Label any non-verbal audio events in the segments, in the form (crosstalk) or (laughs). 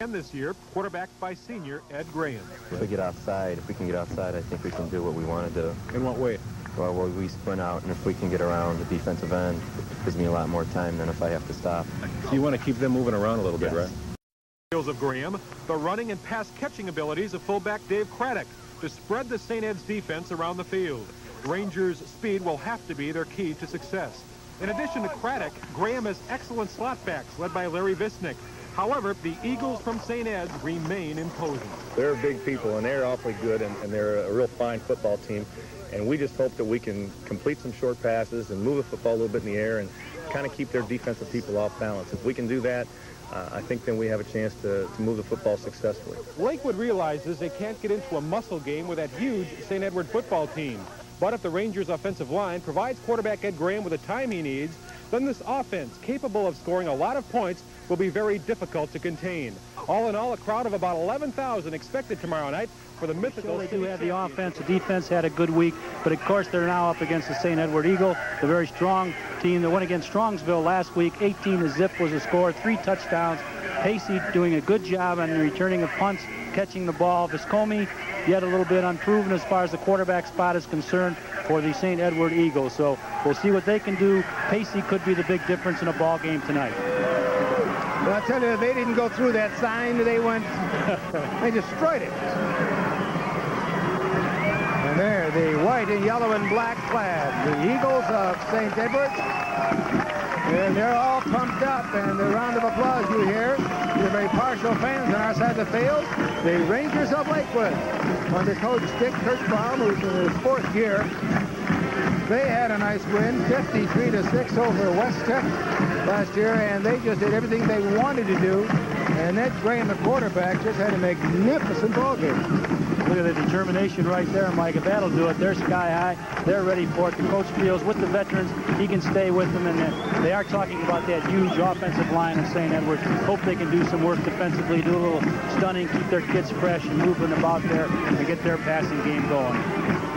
And this year, quarterbacked by senior Ed Graham. If we get outside, if we can get outside, I think we can do what we want to do. In what way? Well, well, we sprint out, and if we can get around the defensive end, it gives me a lot more time than if I have to stop. So you want to keep them moving around a little bit, right? Skills of Graham, the running and pass catching abilities of fullback Dave Craddock to spread the St. Ed's defense around the field. Rangers' speed will have to be their key to success. In addition to Craddock, Graham has excellent slot backs led by Larry Visnick. However, the Eagles from St. Ed's remain imposing. They're big people, and they're awfully good, and, and they're a real fine football team. And we just hope that we can complete some short passes and move the football a little bit in the air and kind of keep their defensive people off balance. If we can do that, uh, I think then we have a chance to, to move the football successfully. Lakewood realizes they can't get into a muscle game with that huge St. Edward football team. But if the Rangers' offensive line provides quarterback Ed Graham with the time he needs, then this offense, capable of scoring a lot of points, will be very difficult to contain. All in all, a crowd of about 11,000 expected tomorrow night for the mythical They City do have the offense. The defense had a good week, but of course they're now up against the St. Edward Eagle, the very strong team that went against Strongsville last week. 18 to zip was the score, three touchdowns. Pacey doing a good job on returning of punts, catching the ball. Viscomi yet a little bit unproven as far as the quarterback spot is concerned for the St. Edward Eagles. So we'll see what they can do. Pacey could be the big difference in a ball game tonight. Well, I tell you, they didn't go through that sign. They went, (laughs) they destroyed it. And there, the white and yellow and black clad, the Eagles of St. Edward. And they're all pumped up, and the round of applause you hear, you're very partial fans on our side of the field. The Rangers of Lakewood, under Coach Dick Kirschbaum, who's in his fourth year, they had a nice win, 53 to 6 over West Tech last year, and they just did everything they wanted to do. And Ed Graham, the quarterback, just had a magnificent ball game. Look at the determination right there, Mike. If that'll do it, they're sky high. They're ready for it. The coach feels with the veterans, he can stay with them. And they are talking about that huge offensive line of St. Edward. Hope they can do some work defensively, do a little stunning, keep their kids fresh and moving about there and get their passing game going.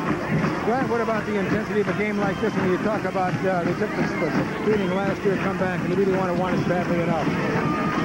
What about the intensity of a game like this when you talk about uh, they took the, the beating last year, come back, and they really want to want it badly enough?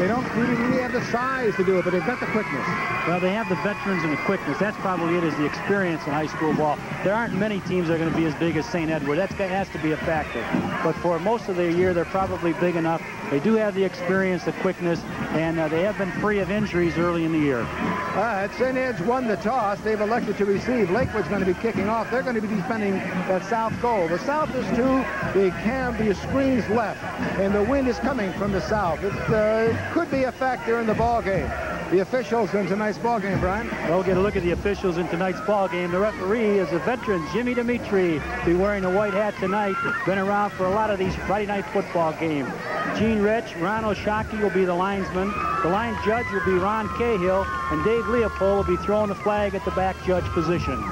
They don't really, really have the size to do it, but they've got the quickness. Well, they have the veterans and the quickness. That's probably it, is the experience in high school ball. There aren't many teams that are going to be as big as St. Edward. That has to be a factor. But for most of the year, they're probably big enough. They do have the experience, the quickness, and uh, they have been free of injuries early in the year. All right, St. Ed's won the toss. They've elected to receive. Lakewood's going to be kicking off. They're going to be defending that south goal. The south is to the cam, screens left, and the wind is coming from the south. It uh, could be a factor in the ball game. The officials in tonight's ball game, Brian. We'll get a look at the officials in tonight's ball game. The referee is a veteran, Jimmy Dimitri, be wearing a white hat tonight. Been around for a lot of these Friday night football games. Gene Rich, Ron Oshaki will be the linesman. The line judge will be Ron Cahill, and Dave Leopold will be throwing the flag at the back judge position.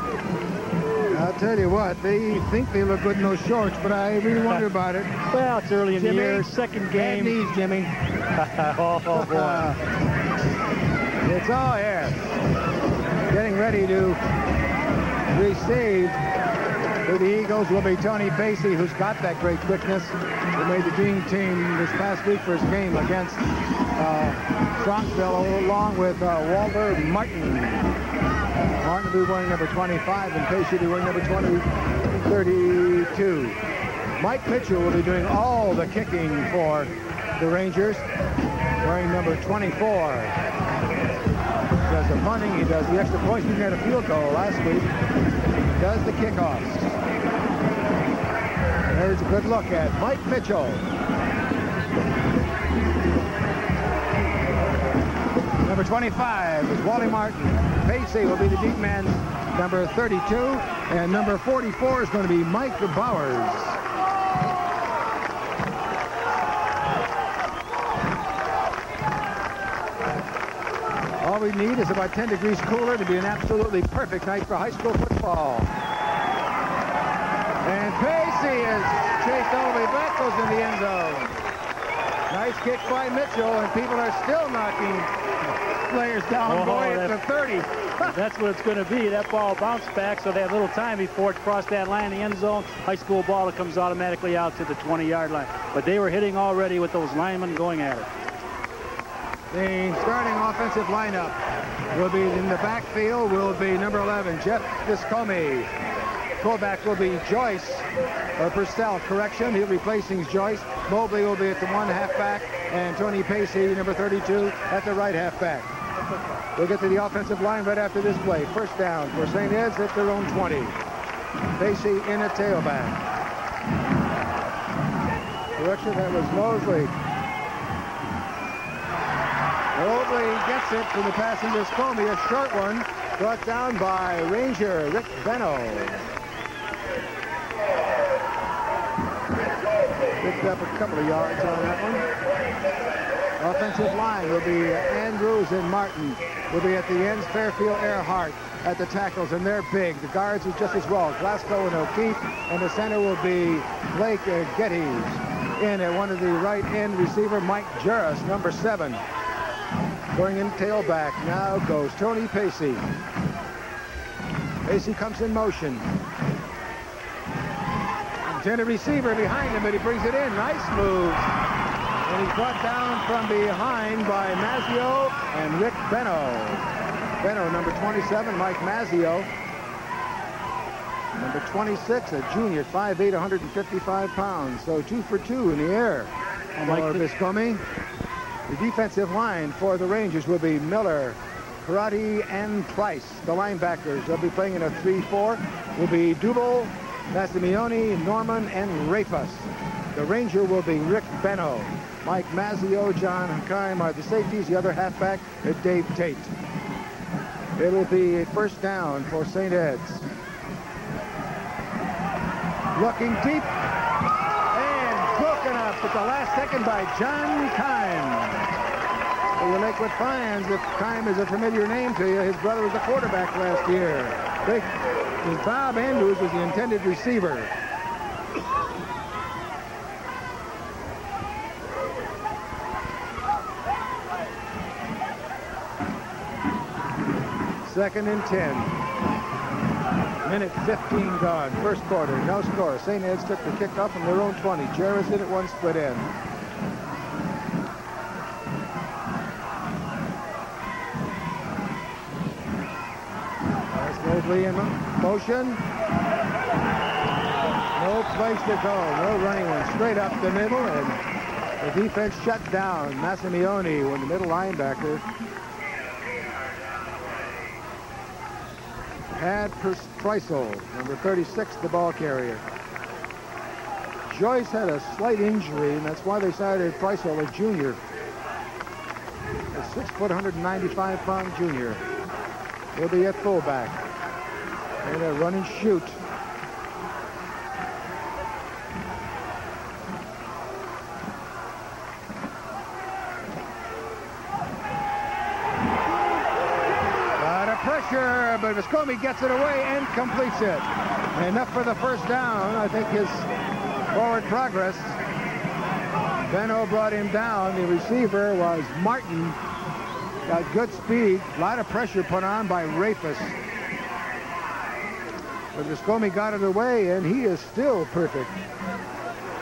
I'll tell you what, they think they look good in those shorts, but I really wonder about it. (laughs) Well, it's early in Jimmy, the year, second Bad game. knees, Jimmy. oh, (laughs) oh, boy. (laughs) it's all here. Getting ready to receive for the Eagles will be Tony Pacey, who's got that great quickness, who made the dream team this past week for his game against uh, Strongsville, along with uh, Walter Martin. Martin will be wearing number 25, and Pacey will be wearing number 20, 32. Mike Mitchell will be doing all the kicking for the Rangers, wearing number 24 He does the punting, he does the extra points. He had a field goal last week. He Does the kickoffs. There's a good look at Mike Mitchell. Number 25 is Wally Martin. Pacey will be the deep man, number 32. And number 44 is going to be Mike Bowers. All we need is about 10 degrees cooler to be an absolutely perfect night for high school football. And Pacey is chased all the way back, goes in the end zone. Nice kick by Mitchell, and people are still knocking players down. Oh, Boy, it's a 30. (laughs) That's what it's going to be. That ball bounced back, so they have little time before it crossed that line in the end zone. High school ball, it comes automatically out to the 20-yard line. But they were hitting already with those linemen going at it. The starting offensive lineup will be in the backfield will be number 11, Jeff Viscomi. Fullback will be Joyce, or Preisel, correction. He'll be replacing Joyce. Mobley will be at the one halfback, and Tony Pacey, number 32, at the right halfback. We'll get to the offensive line right after this play. First down for St. Ed's at their own 20. Pacey in a tailback. Correction, that was Mosley. Mobley gets it from the passing Viscomi, a short one, brought down by Ranger Rick Benno. Picked up a couple of yards on that one. Offensive line will be Andrews and Martin. Will be at the ends, Fairfield Earhart at the tackles, and they're big. The guards are just as well, Glasgow and O'Keefe, and the center will be Blake Geddes. In at one of the right end receiver, Mike Jarris, number seven. Going in tailback. Now goes Tony Pacey. Pacey comes in motion. Intended receiver behind him, but he brings it in. Nice move. And he's brought down from behind by Mazio and Rick Benno. Benno, number 27, Mike Mazio. Number 26, a junior, 5'8", 155 pounds. So two for two in the air. Mike For Viscomi. The defensive line for the Rangers will be Miller, Karate, and Price. The linebackers, they'll be playing in a 3-4, will be Dubel, Massimione, Norman, and Rafus. The Ranger will be Rick Benno. Mike Mazio, John Hakim are the safeties. The other halfback is Dave Tate. It will be a first down for St. Ed's. Looking deep, and broken up at the last second by John Kime. Your Lakewood fans, if Kime is a familiar name to you, his brother was a quarterback last year. Big, Bob Andrews was the intended receiver. Second and 10. Minute 15 gone. First quarter, no score. St. Ed's took the kickoff from their own 20. Jarvis did it one split end. In motion. No place to go. No running one. Straight up the middle, and the defense shut down. Massimione, when the middle linebacker, had Preisel, number 36, the ball carrier. Joyce had a slight injury, and that's why they decided Preisel, a junior. A 6 foot 195 pound junior. He'll be at fullback. And a run and shoot. Pressure, but Viscomi gets it away and completes it. Enough for the first down. I think his forward progress. Benno brought him down. The receiver was Martin. Got good speed. A lot of pressure put on by Rafus. But Viscomi got it away, and he is still perfect.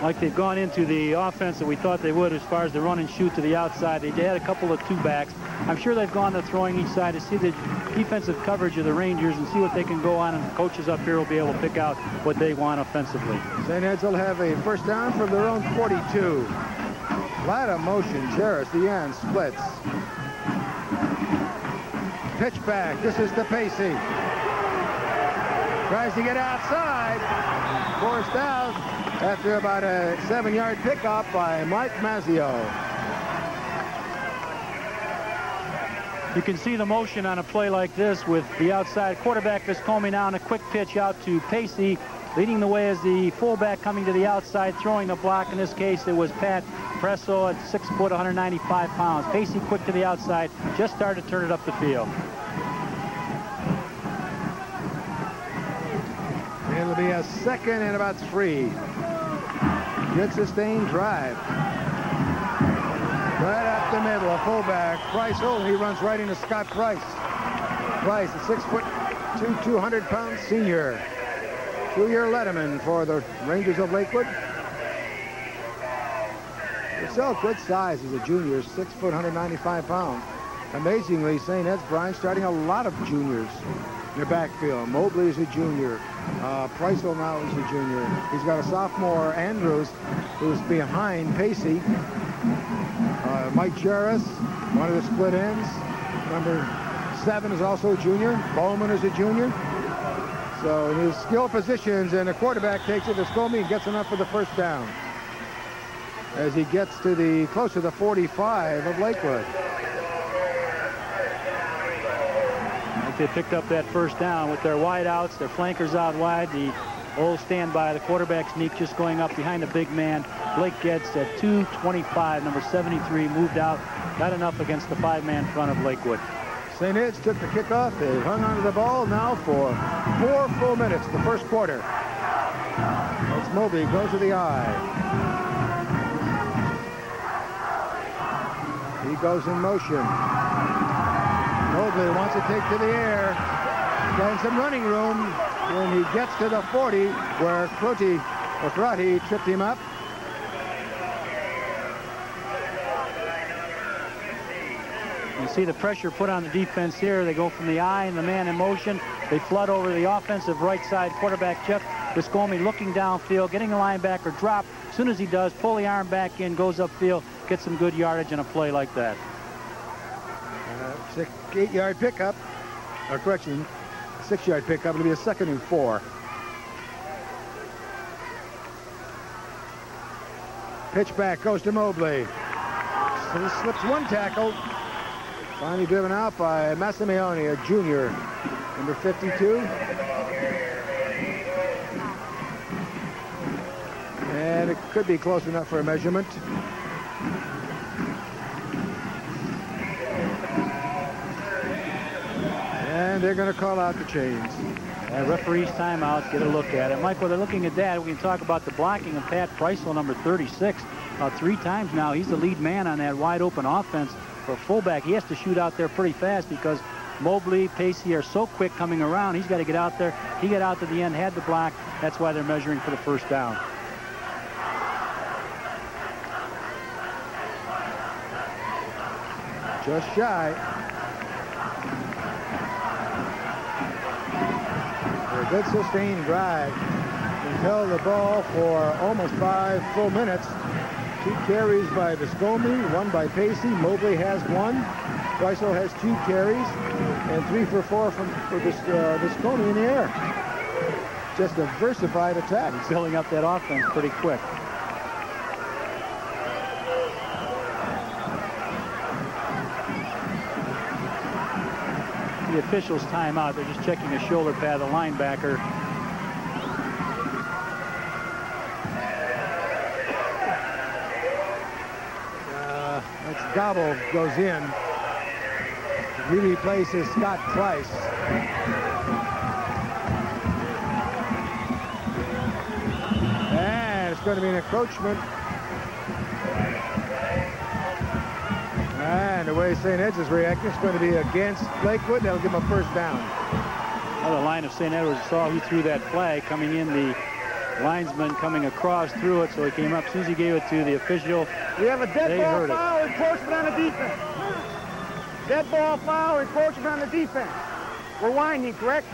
like they've gone into the offense that we thought they would as far as the run and shoot to the outside. They had a couple of two backs. I'm sure they've gone to throwing each side to see the defensive coverage of the Rangers and see what they can go on, and the coaches up here will be able to pick out what they want offensively. St. Ed's will have a first down from their own 42. A lot of motion. Jarris, the end, splits. Pitch back. This is the Pacey. Tries to get outside. Forced out after about a seven-yard pickup by Mike Mazio. You can see the motion on a play like this with the outside quarterback Viscomi now on a quick pitch out to Pacey. Leading the way is the fullback coming to the outside, throwing the block. In this case, it was Pat Preisel at 6 foot, 195 pounds. Pacey quick to the outside, just started to turn it up the field. It'll be a second and about three. Good sustained drive. Right up the middle, a fullback. Price Olin, he runs right into Scott Price. Price, a six foot two, 200 pound senior. Two-year Letterman for the Rangers of Lakewood. Preisel, good size. as a junior, 6 foot, 195 pounds. Amazingly, St. Ed's Brian starting a lot of juniors their backfield. Mobley is a junior. Uh, Preisel now is a junior. He's got a sophomore, Andrews, who's behind Pacey. Uh, Mike Jarris, one of the split ends. Number seven is also a junior. Bowman is a junior. So in his skill positions, and the quarterback takes it to Scomey and gets enough for the first down. As he gets to the close to the 45 of Lakewood. They picked up that first down with their wideouts, their flankers out wide, the old standby, the quarterback sneak just going up behind the big man. Blake Getz at 225, number 73, moved out, got enough against the five-man front of Lakewood. St. Ed's took the kickoff. They hung onto the ball now for four full minutes, the first quarter. As Mobley goes to the eye. He goes in motion. Mobley wants to take to the air. Getting some running room when he gets to the 40 where Crotty, or Crotty tripped him up. You see the pressure put on the defense here. They go from the eye and the man in motion. They flood over the offensive right side quarterback, Jeff Viscomi, looking downfield, getting a linebacker drop. As soon as he does, pull the arm back in, goes upfield, gets some good yardage in a play like that. Six, eight-yard pickup, or correction, six-yard pickup. It'll be a second and four. Pitch back goes to Mobley. Slips one tackle. Finally driven out by Massimione, a junior, number 52. And it could be close enough for a measurement. And they're going to call out the chains. Uh, referee's timeout, get a look at it. Michael, they're looking at that. We can talk about the blocking of Pat Preisel, number 36. Uh, three times now, he's the lead man on that wide open offense for fullback. He has to shoot out there pretty fast because Mobley, Pacey are so quick coming around. He's got to get out there. He got out to the end, had the block. That's why they're measuring for the first down. Just shy. Good sustained drive. He held the ball for almost five full minutes. Two carries by Viscomi, one by Pacey. Mobley has one. Preisel has two carries, and three for four from for uh, Viscomi in the air. Just a versified attack. He's filling up that offense pretty quick. The officials timeout. They're just checking the shoulder pad of the linebacker. Uh, that's Gobble goes in. He replaces Scott Price. And it's going to be an encroachment. And the way St. Ed's is reacting, it's going to be against Lakewood. They'll give him a first down. Well, the line of St. Edwards saw he threw that flag coming in the linesman coming across through it, so he came up. As soon as he gave it to the official, we have a dead they ball foul, it. encroachment on the defense. Dead ball foul, encroachment on the defense. We're winding, correct?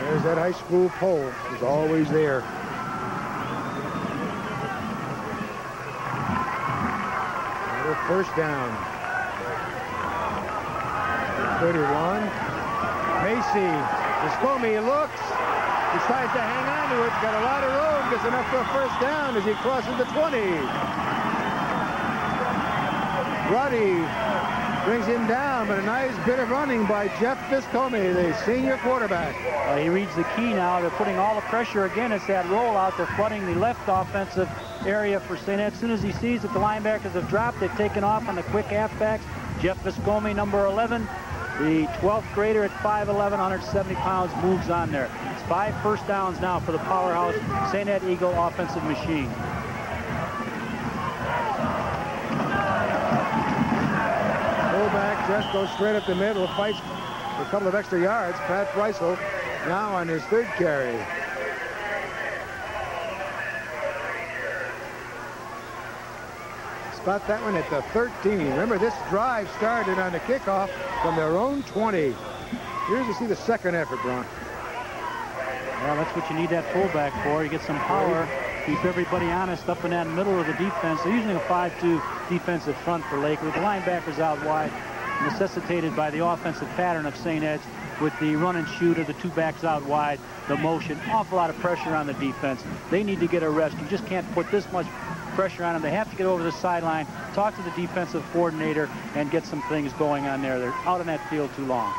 There's that high school pole. It's always there. First down. 31. Macy. Viscomi looks. Decides to hang on to it. Got a lot of room. Gets enough for a first down as he crosses the 20. Ruddy brings him down, but a nice bit of running by Jeff Viscomi, the senior quarterback. Uh, he reads the key now. They're putting all the pressure again. It's that rollout. They're flooding the left offensive area for St. Ed. As soon as he sees that the linebackers have dropped, they've taken off on the quick halfbacks. Jeff Viscomi, number 11, the 12th grader at 5'11", 170 pounds, moves on there. It's five first downs now for the powerhouse St. Ed Eagle offensive machine. Fullback just goes straight up the middle, fights for a couple of extra yards. Pat Preisel now on his third carry. Got that one at the 13. Remember, this drive started on the kickoff from their own 20. Here's to see the second effort, Ron. Well, that's what you need that fullback for. You get some power, keep everybody honest up in that middle of the defense. They're using a 5-2 defensive front for Lakewood. The linebackers out wide, necessitated by the offensive pattern of St. Ed's with the run and shoot of the two backs out wide, the motion, awful lot of pressure on the defense. They need to get a rest. You just can't put this much pressure on them. They have to get over the sideline, talk to the defensive coordinator, and get some things going on there. They're out on that field too long.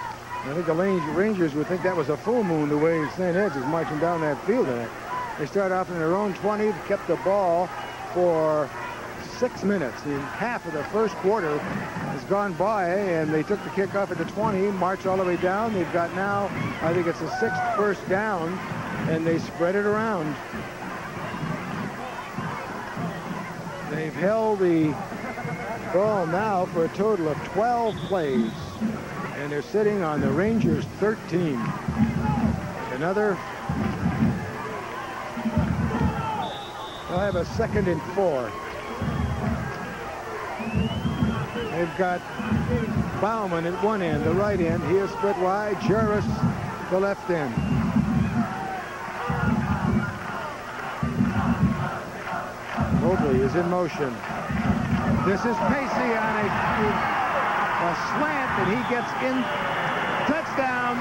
I think the Rangers would think that was a full moon the way St. Ed's is marching down that field. They start off in their own 20, kept the ball for six minutes. In half of the first quarter has gone by, and they took the kickoff at the 20, march all the way down. They've got now, I think it's the sixth first down, and they spread it around. They've held the ball now for a total of 12 plays, and they're sitting on the Rangers 13. Another They'll have a second and four. They've got Bauman at one end, the right end. He is split wide. Juris, the left end. Mobley is in motion. This is Pacey on a, a slant, and he gets in. Touchdown.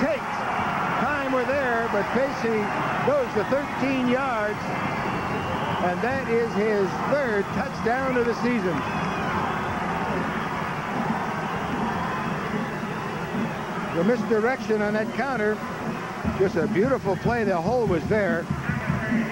Takes. Time we're there, but Pacey goes to 13 yards. And that is his third touchdown of the season. The misdirection on that counter, just a beautiful play. The hole was there.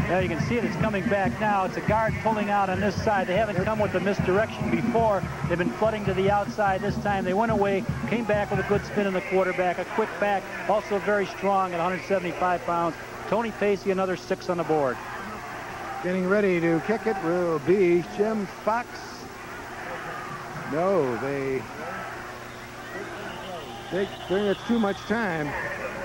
Yeah, you can see it. It's coming back now. It's a guard pulling out on this side. They haven't come with the misdirection before. They've been flooding to the outside this time. They went away, came back with a good spin in the quarterback, a quick back, also very strong at 175 pounds. Tony Pacey, another six on the board. Getting ready to kick it will be Jim Fox. No, they they it's too much time.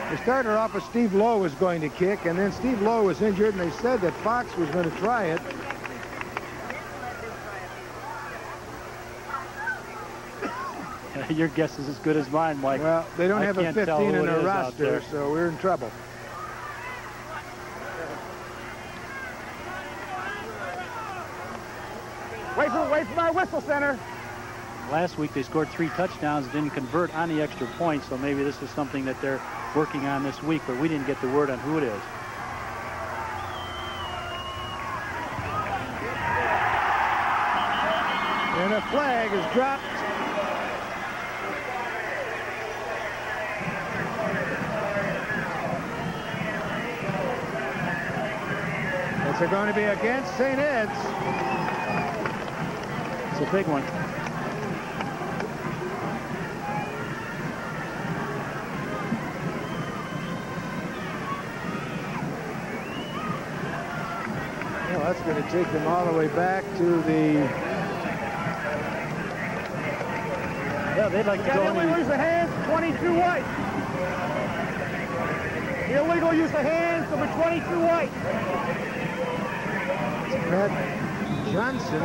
They started off with Steve Lowe was going to kick, and then Steve Lowe was injured, and they said that Fox was going to try it. (laughs) Your guess is as good as mine, Mike. Well, they don't I have a 15 in their roster, so we're in trouble. Wait for, wait for my whistle, center. Last week they scored three touchdowns, didn't convert on the extra point, so maybe this is something that they're working on this week, but we didn't get the word on who it is. And a flag is dropped. It's going to be against St. Ed's. It's a big one. Take them all the way back to the... Yeah, they'd like to go illegal use of hands, 22 white. Illegal use of hands, number 22 white. Matt Johnson.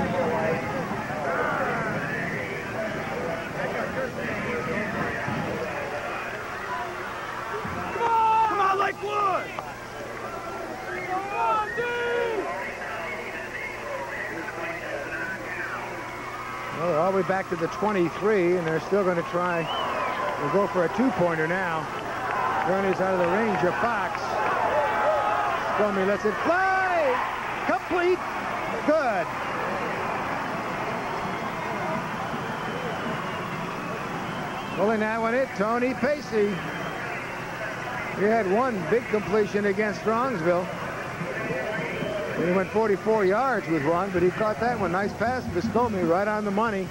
Come on, Lakewood! Well, they're all the way back to the 23, and they're still going to try. They'll go for a two-pointer now. Gurney's out of the range of Fox. Comey lets it fly. Complete. Good. Pulling that one in, Tony Pacey. He had one big completion against Strongsville. He went 44 yards with one, but he caught that one. Nice pass, Viscomi, right on the money.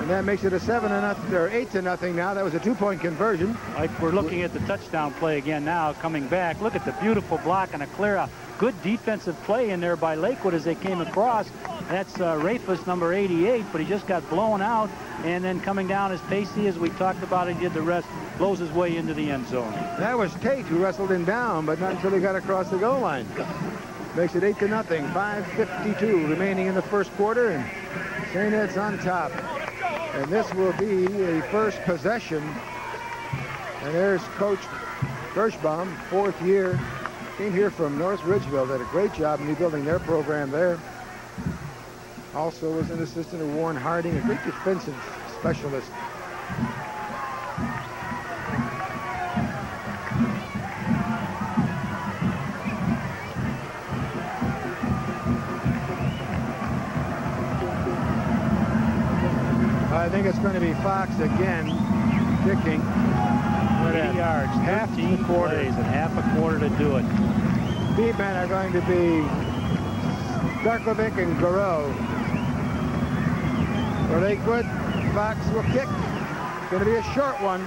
And that makes it a seven to nothing, or eight to nothing now. That was a two-point conversion. like we're looking at the touchdown play again now, coming back. Look at the beautiful block and a clear out. Good defensive play in there by Lakewood as they came across. That's uh, Rafus, number 88, but he just got blown out. And then coming down is Pacey, as we talked about, he did the rest, blows his way into the end zone. That was Tate who wrestled him down, but not until he got across the goal line. Makes it eight to nothing. 5.52 remaining in the first quarter, and St. Ed's on top. And this will be a first possession. And there's Coach Kirschbaum, fourth year. Came here from North Ridgeville, did a great job in rebuilding their program there. Also was an assistant of Warren Harding, a great defensive specialist. Going to be Fox again, kicking. 80 yards, half the quarter. plays, and half a quarter to do it. B-men are going to be Starkovic and Garreau. For Lakewood, Fox will kick. It's going to be a short one.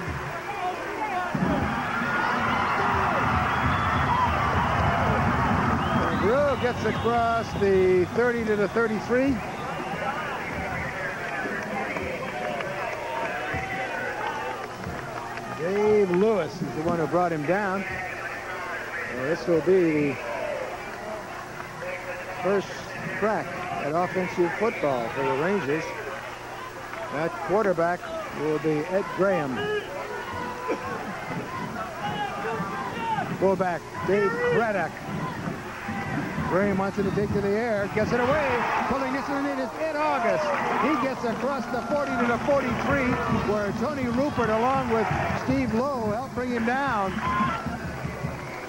Garreau gets across the 30 to the 33. Dave Lewis is the one who brought him down. This will be the first crack at offensive football for the Rangers. That quarterback will be Ed Graham. Fullback Dave Craddock. Graham wants it to take to the air, gets it away, pulling this one in is Ed August. He gets across the 40 to the 43, where Tony Rupert, along with Steve Lowe, helped bring him down.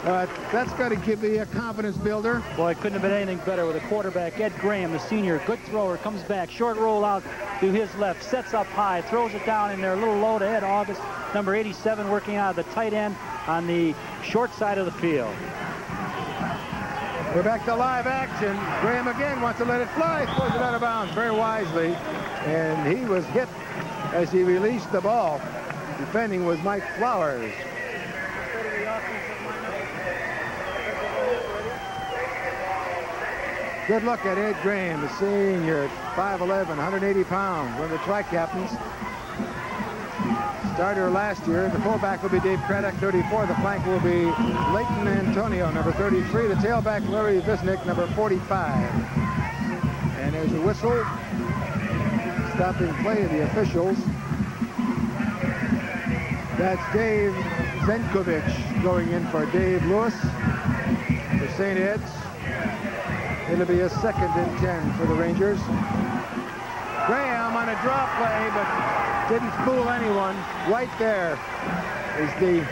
But that's got to give me a confidence builder. Boy, it couldn't have been anything better with a quarterback. Ed Graham, the senior, good thrower, comes back, short roll out to his left, sets up high, throws it down in there, a little low to Ed August, number 87, working out of the tight end on the short side of the field. We're back to live action. Graham again wants to let it fly, throws it out of bounds very wisely, and he was hit as he released the ball. Defending was Mike Flowers. Good look at Ed Graham, the senior, 5'11", 180 pounds, one of the tri-captains. Starter last year. The fullback will be Dave Craddock, 34. The flank will be Leighton Antonio, number 33. The tailback, Larry Visnick, number 45. And there's a whistle stopping play of the officials. That's Dave Zenkovic going in for Dave Lewis for St. Ed's. It'll be a second and 10 for the Rangers. Graham on a drop play, but didn't fool anyone. Right there is the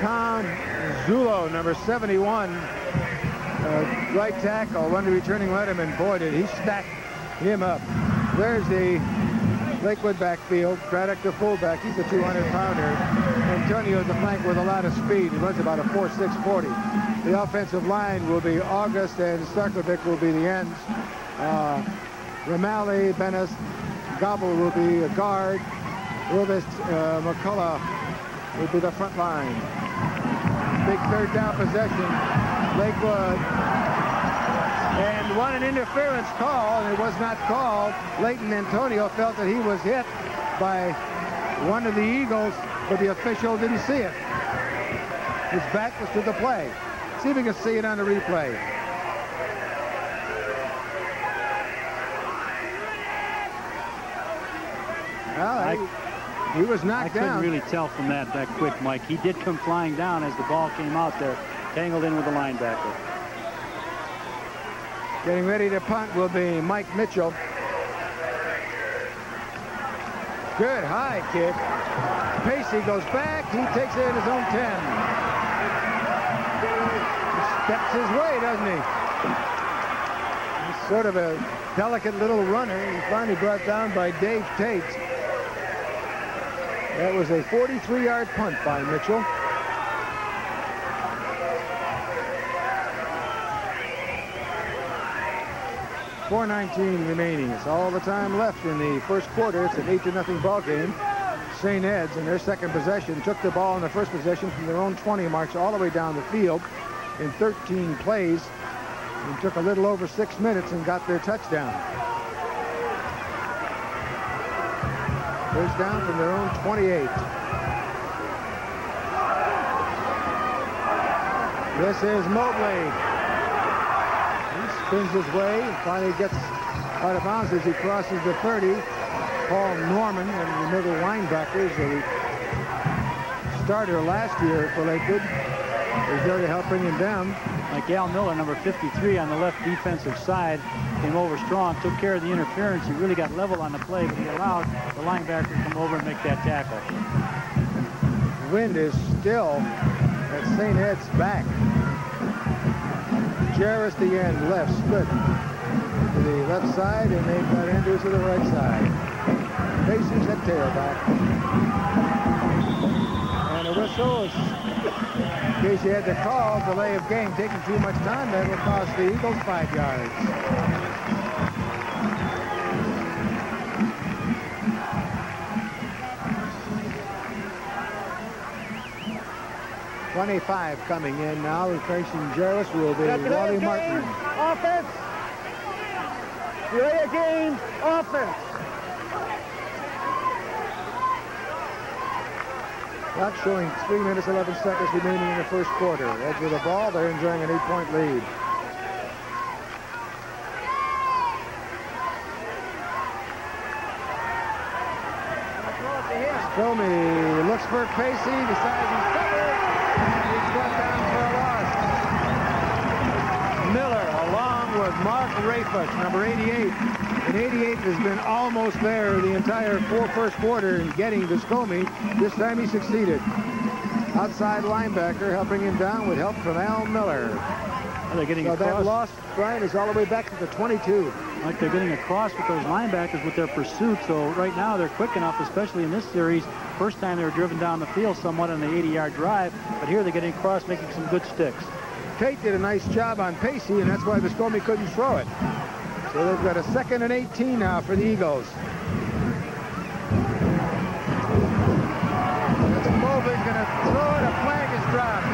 Tom Zulo, number 71, uh, right tackle, one returning Letterman. Boy, did he stack him up. There's the Lakewood backfield. Craddock the fullback. He's a 200-pounder. Antonio is the flank with a lot of speed. He runs about a 4.6 40. The offensive line will be August and Starkovic will be the ends. Uh, Ramali, Bennis, Gobble will be a guard. Wilvis uh, McCullough will be the front line. Big third down possession. Lakewood. And won an interference call, and it was not called. Leighton Antonio felt that he was hit by one of the Eagles, but the official didn't see it. His back was to the play. See if we can see it on the replay. Well, I, he was knocked I down. I couldn't really tell from that that quick, Mike. He did come flying down as the ball came out there, tangled in with the linebacker. Getting ready to punt will be Mike Mitchell. Good high kick. Pacey goes back. He takes it at his own 10 steps his way, doesn't he? He's sort of a delicate little runner. He's finally brought down by Dave Tate. That was a 43-yard punt by Mitchell. Four nineteen remaining. It's all the time left in the first quarter. It's an eight to nothing ball game. St. Ed's in their second possession took the ball in the first possession from their own 20 marks all the way down the field in 13 plays and took a little over six minutes and got their touchdown. First down from their own 28. This is Mobley. He spins his way finally gets out of bounds as he crosses the 30. Paul Norman and the middle linebackers, the starter last year for Lakewood, is there to help bring him down. Like Al Miller, number 53 on the left defensive side, came over strong, took care of the interference. He really got level on the play, but he allowed the linebacker to come over and make that tackle. Wind is still at St. Ed's back. Jarvis the end left split to the left side, and they've got Andrews to the right side. Pacey's at tailback. In case you had to call, delay of game, taking too much time, that will cost the Eagles five yards. Twenty-five coming in now. Replacing Jarvis will be Wally Martin. Offense. Delay of game. Offense. Clock showing 3 minutes 11 seconds remaining in the first quarter. Edge of the ball, they're enjoying an eight-point lead. Comey looks for Pacey, decides he's covered, and he's brought down for a loss. Miller with Mark Rafus, number 88. And 88 has been almost there the entire four first quarter in getting to Scomey. This time he succeeded. Outside linebacker helping him down with help from Al Miller. Well, they're getting so across. that loss, Brian, is all the way back to the 22. Like they're getting across with those linebackers with their pursuit. So right now they're quick enough, especially in this series. First time they were driven down the field somewhat on the 80-yard drive, but here they're getting across, making some good sticks. Tate did a nice job on Pacey, and that's why Viscomi couldn't throw it. So they've got a second and 18 now for the Eagles. Mobley's going to throw it. A flag is dropped.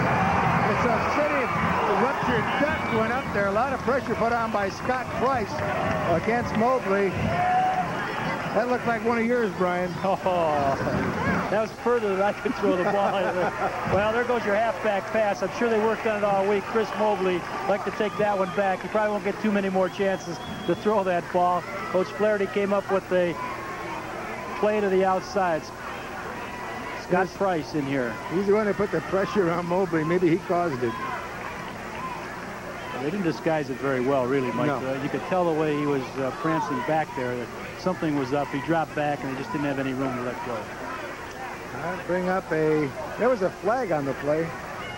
It's a city ruptured gut went up there. A lot of pressure put on by Scott Price against Mobley. That looked like one of yours, Brian. Oh, (laughs) that was further than I could throw the ball. well, there goes your halfback pass. I'm sure they worked on it all week. Chris Mobley like to take that one back. He probably won't get too many more chances to throw that ball. Coach Flaherty came up with a play to the outsides. Scott yes. Price in here. He's the one that put the pressure on Mobley. Maybe he caused it. They didn't disguise it very well, really, Mike. No. Uh, you could tell the way he was uh, prancing back there that something was up. He dropped back, and they just didn't have any room to let go. I'll bring up a... There was a flag on the play.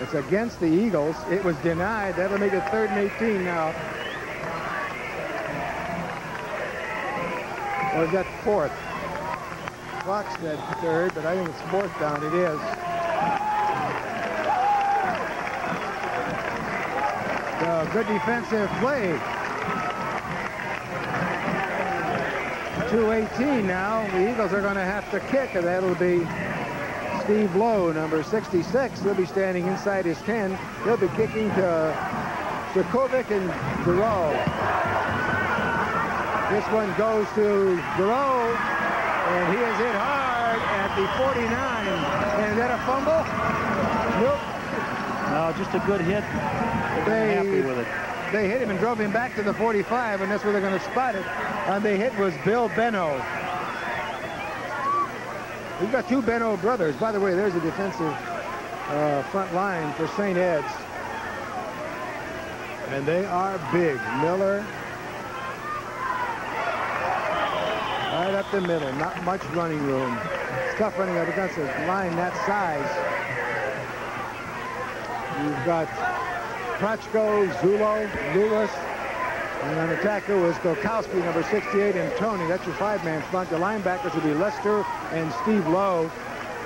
It's against the Eagles. It was denied. That'll make it third and 18 now. Or is that fourth? Fox said third, but I think it's fourth down. It is. Good defensive play. 218 now. The Eagles are going to have to kick, and that'll be Steve Lowe, number 66. He'll be standing inside his 10. He'll be kicking to Sokovic and Giroux. This one goes to Giroux, and he is hit hard at the 49. And is that a fumble? Nope. No, just a good hit. They, happy with it. They hit him and drove him back to the 45, and that's where they're going to spot it. And the hit was Bill Benno. We've got two Benno brothers. By the way, there's a defensive uh, front line for St. Ed's. And they are big. Miller. Right up the middle. Not much running room. It's tough running up against a line that size. You've got Prochko, Zulo, Lewis, and on attacker was Gokowski, number 68, and Tony. That's your five-man front. The linebackers will be Lester and Steve Lowe.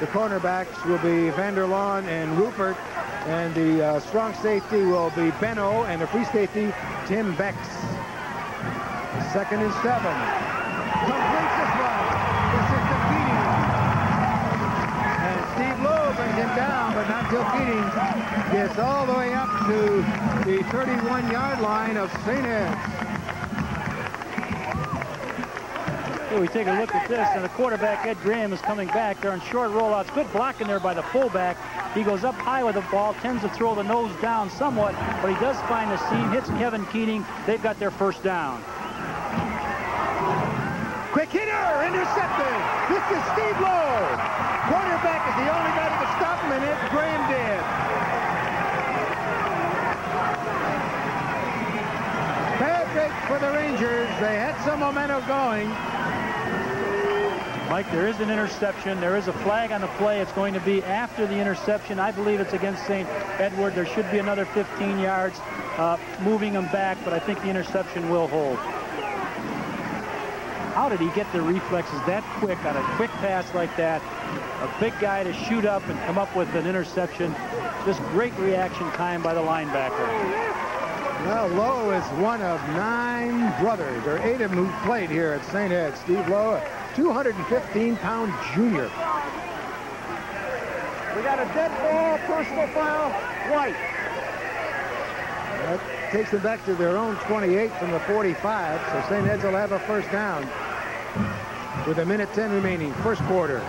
The cornerbacks will be Vanderlaan and Rupert. And the uh, strong safety will be Benno, and the free safety, Tim Bex. Second and seven. Completes this one. This is the Keating. And Steve Lowe brings him down, but not till Keating gets all the way up to the 31-yard line of St. Ed's. Here we take a look at this, and the quarterback, Ed Graham, is coming back. They're on short rollouts. Good blocking there by the fullback. He goes up high with the ball, tends to throw the nose down somewhat, but he does find the seam, hits Kevin Keating. They've got their first down. Quick hitter, intercepted. This is Steve Lowe is the only guy that could stop him, and Ed Graham did. Bad break for the Rangers. They had some momentum going. Mike, there is an interception. There is a flag on the play. It's going to be after the interception. I believe it's against St. Edward. There should be another 15 yards uh, moving them back, but I think the interception will hold. How did he get the reflexes that quick on a quick pass like that? A big guy to shoot up and come up with an interception. Just great reaction time by the linebacker. Well, Lowe is one of nine brothers. Are eight of them who played here at St. Ed. Steve Lowe, 215-pound junior. We got a dead ball, personal foul, White. That takes them back to their own 28 from the 45, so St. Ed's will have a first down with a minute 10 remaining, first quarter.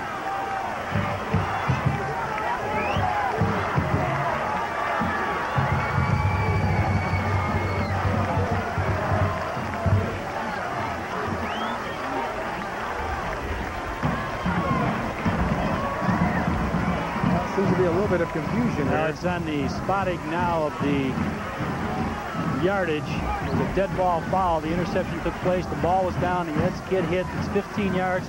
Bit of confusion there. it's on the spotting now of the yardage. It was a dead ball foul. The interception took place. The ball was down. The Reds kid hit. It's 15 yards,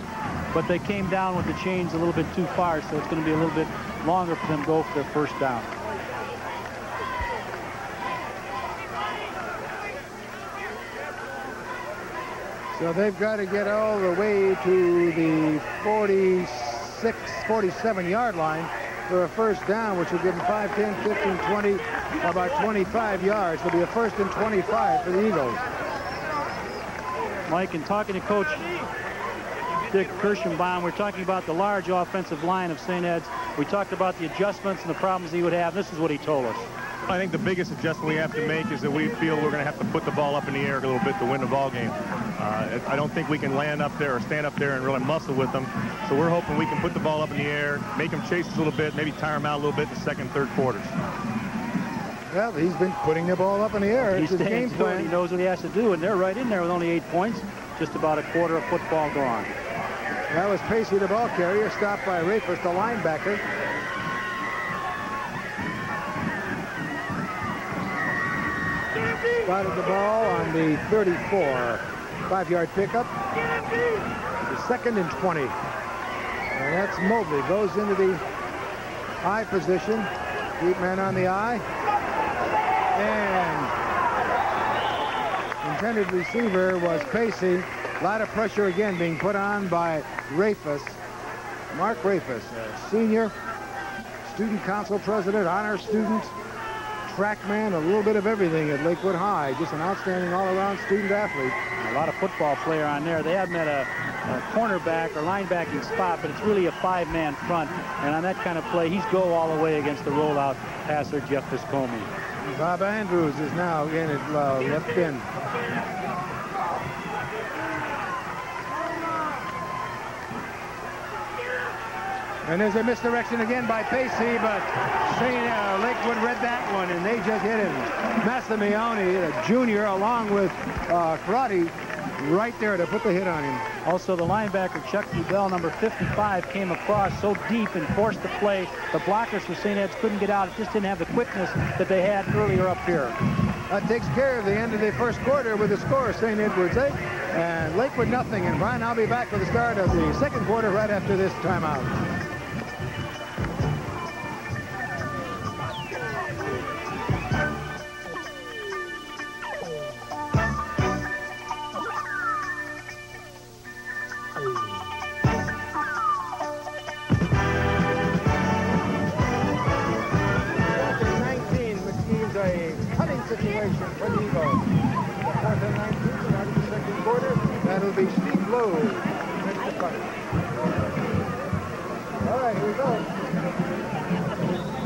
but they came down with the chains a little bit too far, so it's going to be a little bit longer for them to go for their first down. So they've got to get all the way to the 46, 47 yard line for a first down, which will give them 5, 10, 15, 20, about 25 yards. It'll be a first and 25 for the Eagles. Mike, in talking to Coach Dick Kirschenbaum, we're talking about the large offensive line of St. Ed's. We talked about the adjustments and the problems he would have. This is what he told us. I think the biggest adjustment we have to make is that we feel we're going to have to put the ball up in the air a little bit to win the ball game. Uh, I don't think we can land up there or stand up there and really muscle with them. So we're hoping we can put the ball up in the air, make them chase us a little bit, maybe tire them out a little bit in the second, third quarters. Well, he's been putting the ball up in the air. He's It's his staying game to it. He knows what he has to do, and they're right in there with only eight points. Just about a quarter of football gone. That was Pacey, the ball carrier, stopped by Rafus, the linebacker. Spotted the ball on the 34. Five-yard pickup. The second and 20. And that's Mobley. Goes into the eye position. Deep man on the eye. And intended receiver was Pacey. A lot of pressure again being put on by Rafus. Mark Rafus, a senior, student council president, honor student, trackman, a little bit of everything at Lakewood High. Just an outstanding all-around student athlete. A lot of football player on there. They have him at a, a cornerback or linebacking spot, but it's really a five-man front. And on that kind of play, he's go all the way against the rollout passer, Jeff Viscomi. Bob Andrews is now in at uh, left bin. And there's a misdirection again by Pacey, but St. Uh, Lakewood read that one, and they just hit him. Massimione, a junior, along with uh, Karate, right there to put the hit on him. Also, the linebacker, Chuck Bell, number 55, came across so deep and forced the play. The blockers for St. Ed's couldn't get out. It just didn't have the quickness that they had earlier up here. That takes care of the end of the first quarter with the score, St. Edward's 8 and Lakewood nothing. And Brian, I'll be back for the start of the second quarter right after this timeout.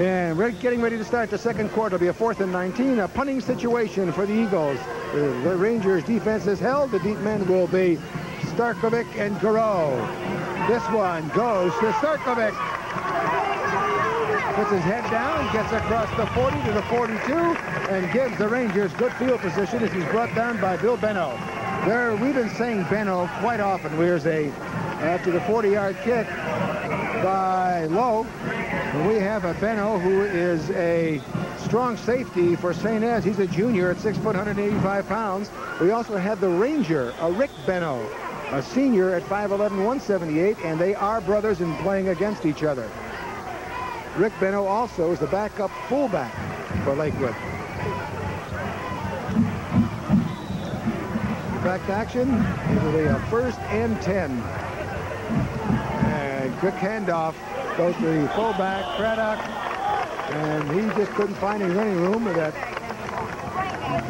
And we're getting ready to start the second quarter. It'll be a fourth and 19, a punting situation for the Eagles. The, the Rangers defense is held. The deep men will be Starkovic and Garreau. This one goes to Starkovic. Puts his head down, gets across the 40 to the 42, and gives the Rangers good field position as he's brought down by Bill Benno. There, we've been saying Benno quite often. There's a, after the 40-yard kick by Lowe, we have a Benno who is a strong safety for St. Ed's. He's a junior at 6 foot 185 pounds. We also have the Ranger, a Rick Benno, a senior at 5'11", 178, and they are brothers in playing against each other. Rick Benno also is the backup fullback for Lakewood. Back to action. Be a first and 10. And quick handoff goes to the fullback, Craddock. And he just couldn't find any running room with that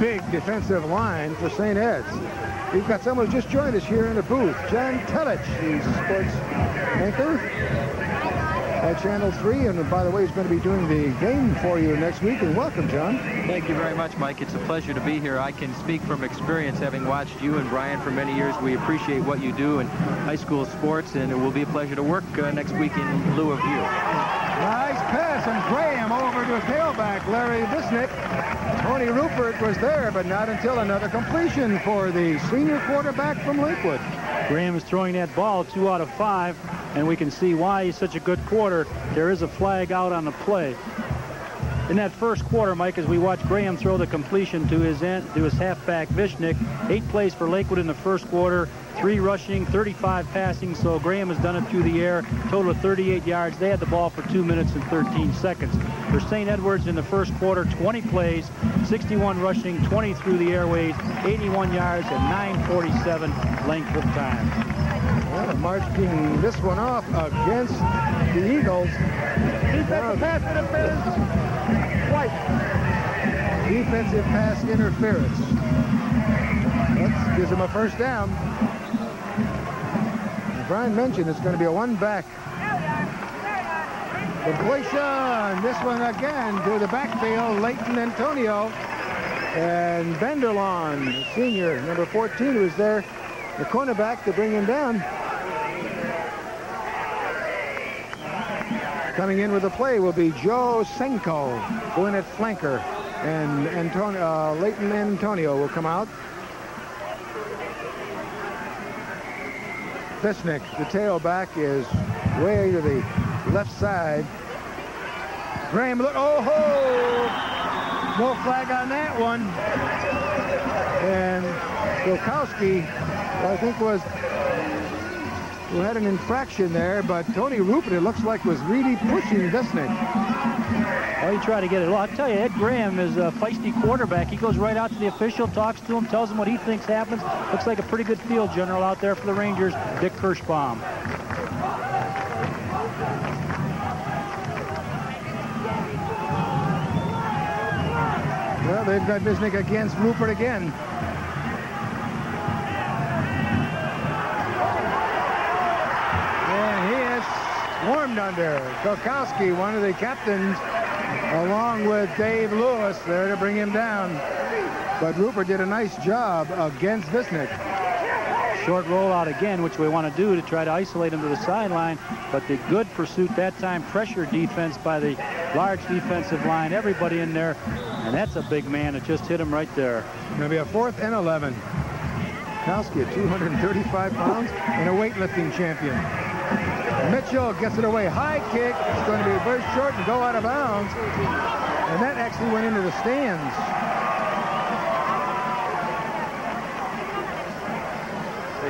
big defensive line for St. Ed's. We've got someone who just joined us here in the booth, John Telich, he's sports anchor at Channel 3. And by the way, he's going to be doing the game for you next week. And welcome, John. Thank you very much, Mike. It's a pleasure to be here. I can speak from experience, having watched you and Brian for many years. We appreciate what you do in high school sports, and it will be a pleasure to work uh, next week in lieu of you. Nice pass, and Graham over to tailback, Larry Visnick. Tony Rupert was there, but not until another completion for the senior quarterback from Lakewood. Graham is throwing that ball two out of five, and we can see why he's such a good quarter. There is a flag out on the play. In that first quarter, Mike, as we watch Graham throw the completion to his end, to his halfback Visnick, eight plays for Lakewood in the first quarter, three rushing, 35 passing. So Graham has done it through the air, total of 38 yards. They had the ball for two minutes and 13 seconds. For St. Edwards in the first quarter, 20 plays, 61 rushing, 20 through the airways, 81 yards, and 9.47 length of time. Well, marching this one off against the Eagles. Defensive pass interference. White. Defensive pass interference. Gives him a first down. As Brian mentioned it's going to be a one-back completion. This one again to the backfield, Leighton Antonio. And Vanderlaan, senior, number 14, who's there, the cornerback to bring him down. Coming in with the play will be Joe Senko, going at flanker. And Antonio, uh, Leighton Antonio will come out. Visnick, the tailback, is way to the left side. Graham, look, oh, ho! No flag on that one. And Wilkowski, I think was who had an infraction there, but Tony Rupert, it looks like, was really pushing Visnick. Well, he tried to get it. Well, I'll tell you, Ed Graham is a feisty quarterback. He goes right out to the official, talks to him, tells him what he thinks happens. Looks like a pretty good field general out there for the Rangers, Dick Kirschbaum. Well, they've got Visnick against Rupert again. Is swarmed under. Kokowski, one of the captains, along with Dave Lewis there to bring him down. But Rupert did a nice job against Visnick. Short rollout again, which we want to do to try to isolate him to the sideline. But the good pursuit that time, pressure defense by the large defensive line, everybody in there. And that's a big man that just hit him right there. Going to be a fourth and 11. Kowski at 235 pounds and a weightlifting champion. Mitchell gets it away. High kick. It's going to be very short and go out of bounds. And that actually went into the stands.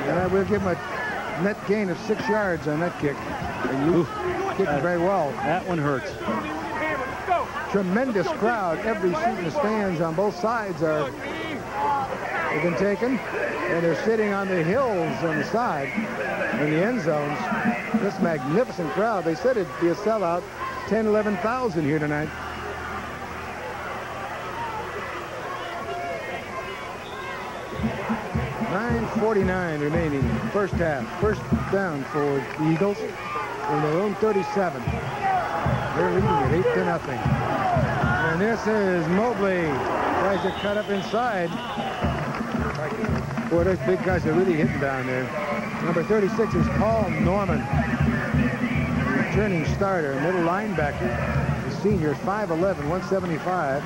And I will give him a net gain of six yards on that kick. And you kicked very well. That one hurts. Tremendous crowd. Every seat in the stands on both sides are have been taken. And they're sitting on the hills on the side in the end zones. This magnificent crowd. They said it'd be a sellout. 10, 11,000 here tonight. Nine forty-nine remaining. First half. First down for the Eagles in their own 37. They're leading at 8 to nothing. And this is Mobley. Tries to cut up inside. Boy, those big guys are really hitting down there. Number 36 is Paul Norman. Returning starter, middle linebacker. The senior, 5'11", 175.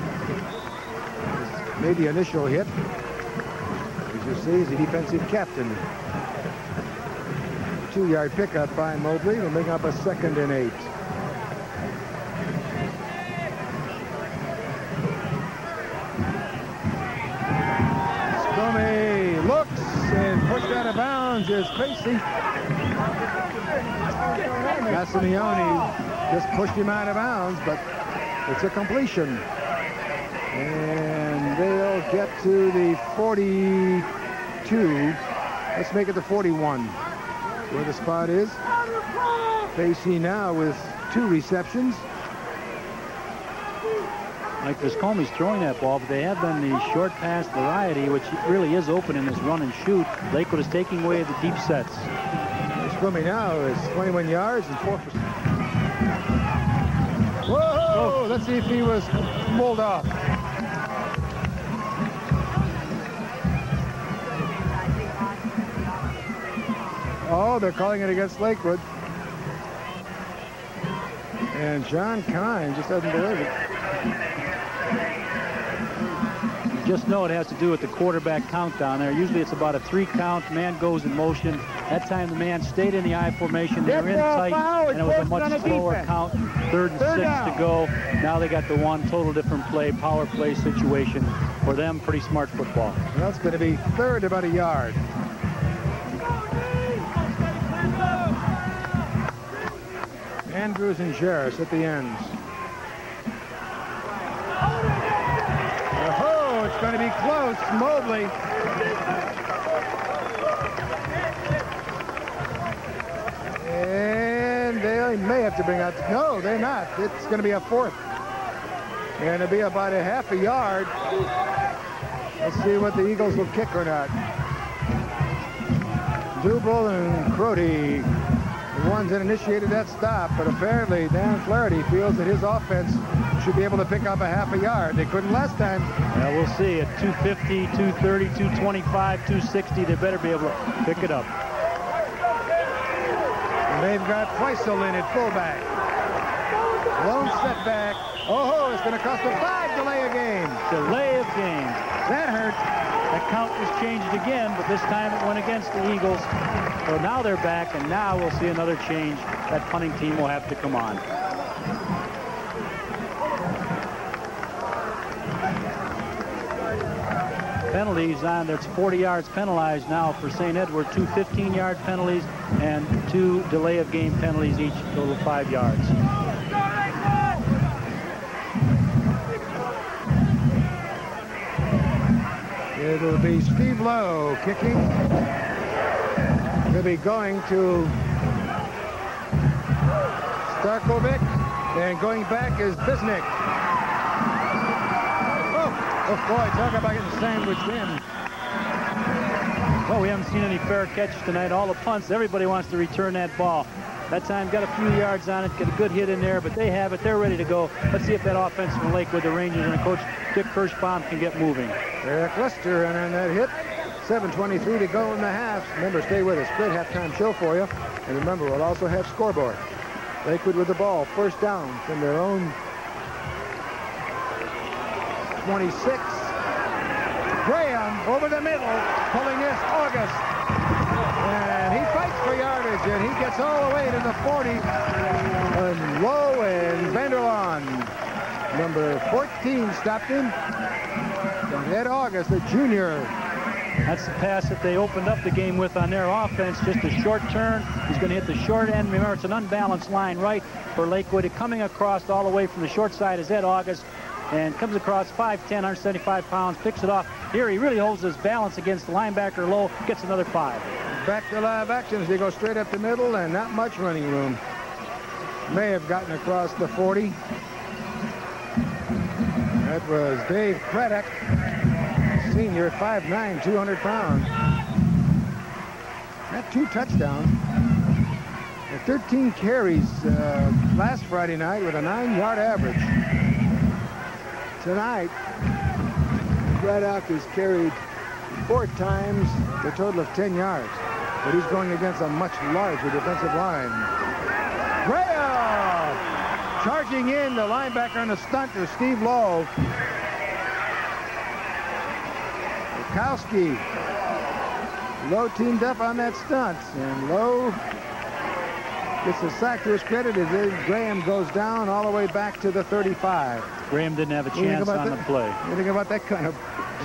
Made the initial hit. As you see, he's the defensive captain. Two-yard pickup by Mobley will make up a second and eight. Is Pacey. Massimione just pushed him out of bounds, but it's a completion. And they'll get to the 42. Let's make it the 41 where the spot is. Pacey now with two receptions. Mike Viscomi's throwing that ball, but they have been the short pass variety, which really is open in this run and shoot. Lakewood is taking away the deep sets. Scrummy now is 21 yards and 4 percent. Whoa! Let's see if he was pulled off. Oh, they're calling it against Lakewood. And John Kine just doesn't believe it. You just know it has to do with the quarterback count down there. Usually it's about a three count. Man goes in motion. That time the man stayed in the I formation. They were in tight, and it was a much slower count. Third and six to go. Now they got the one total different play, power play situation. For them, pretty smart football. That's going to be third about a yard. Andrews and Jarris at the ends. Going to be close. Mobley. And they may have to bring out. No, they're not. It's going to be a fourth. And it'll be about a half a yard. Let's see what the Eagles will kick or not. Dubel and Crotty the ones that initiated that stop, but apparently Dan Flaherty feels that his offense should be able to pick up a half a yard. They couldn't last time. Yeah, we'll see. At 250, 230, 225, 260, they better be able to pick it up. And they've got Preisel in at fullback. Lone setback. Oh, it's going to cost a five delay of game. Delay of game. That hurt. The count was changed again, but this time it went against the Eagles. So now they're back, and now we'll see another change. That punting team will have to come on. Penalties on That's 40 yards penalized now for St. Edward. Two 15-yard penalties and two delay of game penalties each, total five yards. It'll be Steve Lowe kicking. He'll be going to Starkovic. And going back is Visnick. Oh, boy, talk about getting sandwiched in. Well, we haven't seen any fair catches tonight. All the punts, everybody wants to return that ball. That time got a few yards on it, get a good hit in there, but they have it. They're ready to go. Let's see if that offense from Lakewood, the Rangers, and Coach Dick Kirschbaum can get moving. Eric Lester and on that hit. 7.23 to go in the half. Remember, stay with us. Great halftime show for you. And remember, we'll also have scoreboard. Lakewood with the ball. First down from their own 26. Graham over the middle, pulling this August. And he fights for yardage, and he gets all the way to the 40. And Lowe and Vanderlaan. Number 14 stopped him. And Ed August, the junior. That's the pass that they opened up the game with on their offense. Just a short turn. He's going to hit the short end. Remember, it's an unbalanced line right for Lakewood. Coming across all the way from the short side is Ed August. And comes across 5'10", 175 pounds, picks it off. Here he really holds his balance against the linebacker Lowe, gets another five. Back to live actions. They go straight up the middle and not much running room. May have gotten across the 40. That was Dave Craddock, senior, 5'9", 200 pounds. Got two touchdowns. 13 carries uh, last Friday night with a nine-yard average. Tonight, Craddock has carried four times the total of 10 yards. But he's going against a much larger defensive line. Graham charging in the linebacker on the stunt is Steve Lowe. Bukowski Lowe teamed up on that stunt. And Lowe gets a sack to his credit as Graham goes down all the way back to the 35. Graham didn't have a chance on that? the play. You think about that kind of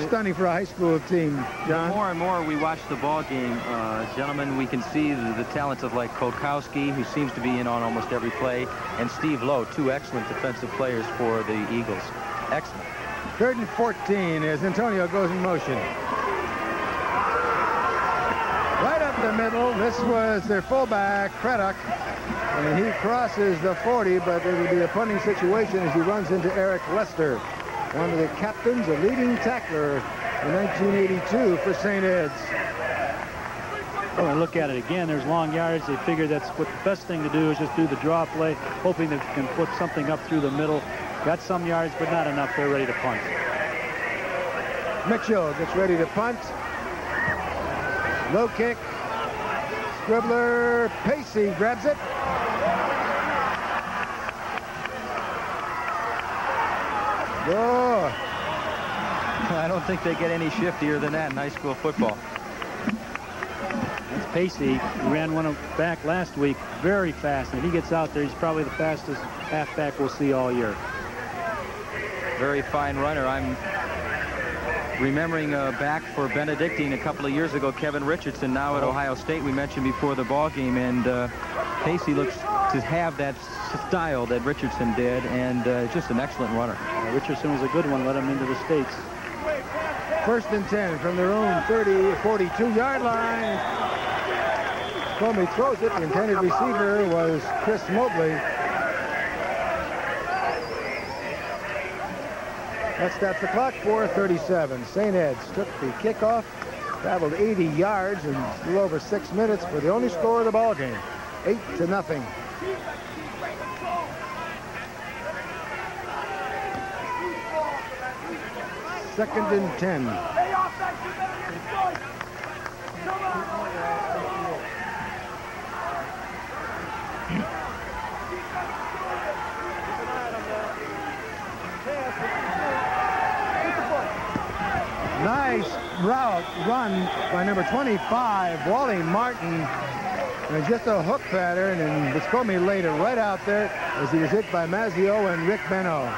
stunning for a high school team, John? More and more we watch the ball game, uh, gentlemen, we can see the, the talents of like Kolkowski, who seems to be in on almost every play, and Steve Lowe, two excellent defensive players for the Eagles. Excellent. Third and 14 as Antonio goes in motion. Right up the middle, this was their fullback, Craddock, and he crosses the 40, but it will be a punting situation as he runs into Eric Lester, one of the captains, a leading tackler in 1982 for St. Ed's. Oh, when I look at it again, there's long yards. They figure that's what the best thing to do is just do the draw play, hoping that they can put something up through the middle. Got some yards, but not enough. They're ready to punt. Mitchell gets ready to punt. Low kick. Scribbler. Pacey grabs it. Oh. I don't think they get any shiftier than that in high school football. That's Pacey. He ran one back last week very fast. And if he gets out there, he's probably the fastest halfback we'll see all year very fine runner. I'm remembering uh, back for Benedictine a couple of years ago, Kevin Richardson, now at Ohio State, we mentioned before the ball game, and uh, Pacey looks to have that style that Richardson did, and uh, just an excellent runner. Richardson was a good one, let him into the States. First and 10 from their own 30, 42-yard line. Comey throws it. The intended receiver was Chris Mobley. That stops the clock, 4.37. St. Ed's took the kickoff, traveled 80 yards in a little over six minutes for the only score of the ball game. Eight to nothing. Second and 10. Nice route run by number 25, Wally Martin. And just a hook pattern, and Viscomi laid it right out there as he was hit by Mazio and Rick Benno.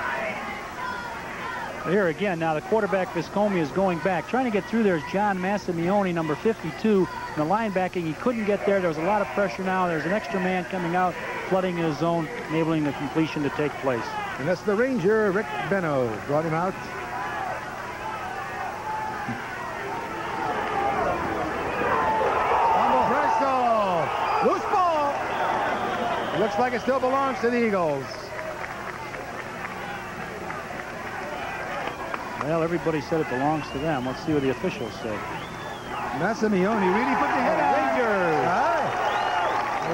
Here again, now the quarterback Viscomi is going back. Trying to get through there is John Massimione, number 52. In the linebacking, he couldn't get there. There was a lot of pressure now. There's an extra man coming out, flooding his zone, enabling the completion to take place. And that's the Ranger, Rick Benno, brought him out Looks like it still belongs to the Eagles. Well, everybody said it belongs to them. Let's see what the officials say. Massimione really put the head on. Rangers. Hi.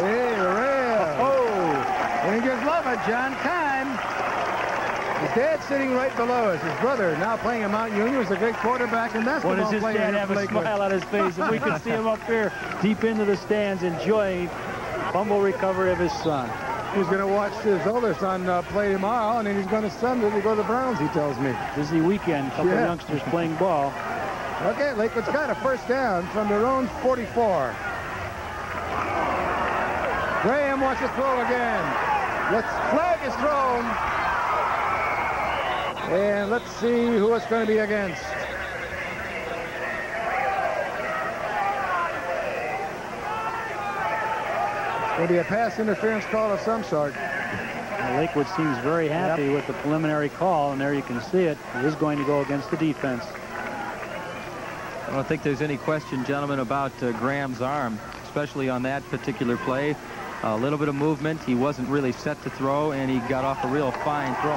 Hey, real. Oh. Rangers love it. John Kime. His dad sitting right below us. His brother, now playing at Mount Union, was a great quarterback and basketball What does his dad have a smile on his face? And we can (laughs) see him up here deep into the stands enjoying fumble recovery of his son. He's going to watch his older son uh, play tomorrow, and then he's going to send him to go to the Browns, he tells me. Busy weekend, couple yeah. youngsters playing ball. Okay, Lakewood's got a first down from their own 44. Graham wants to throw again. Let's flag is thrown. And let's see who it's going to be against. Will be a pass interference call of some sort. Well, Lakewood seems very happy yep. with the preliminary call, and there you can see it. It is going to go against the defense. I don't think there's any question, gentlemen, about uh, Graham's arm, especially on that particular play. A little bit of movement. He wasn't really set to throw, and he got off a real fine throw.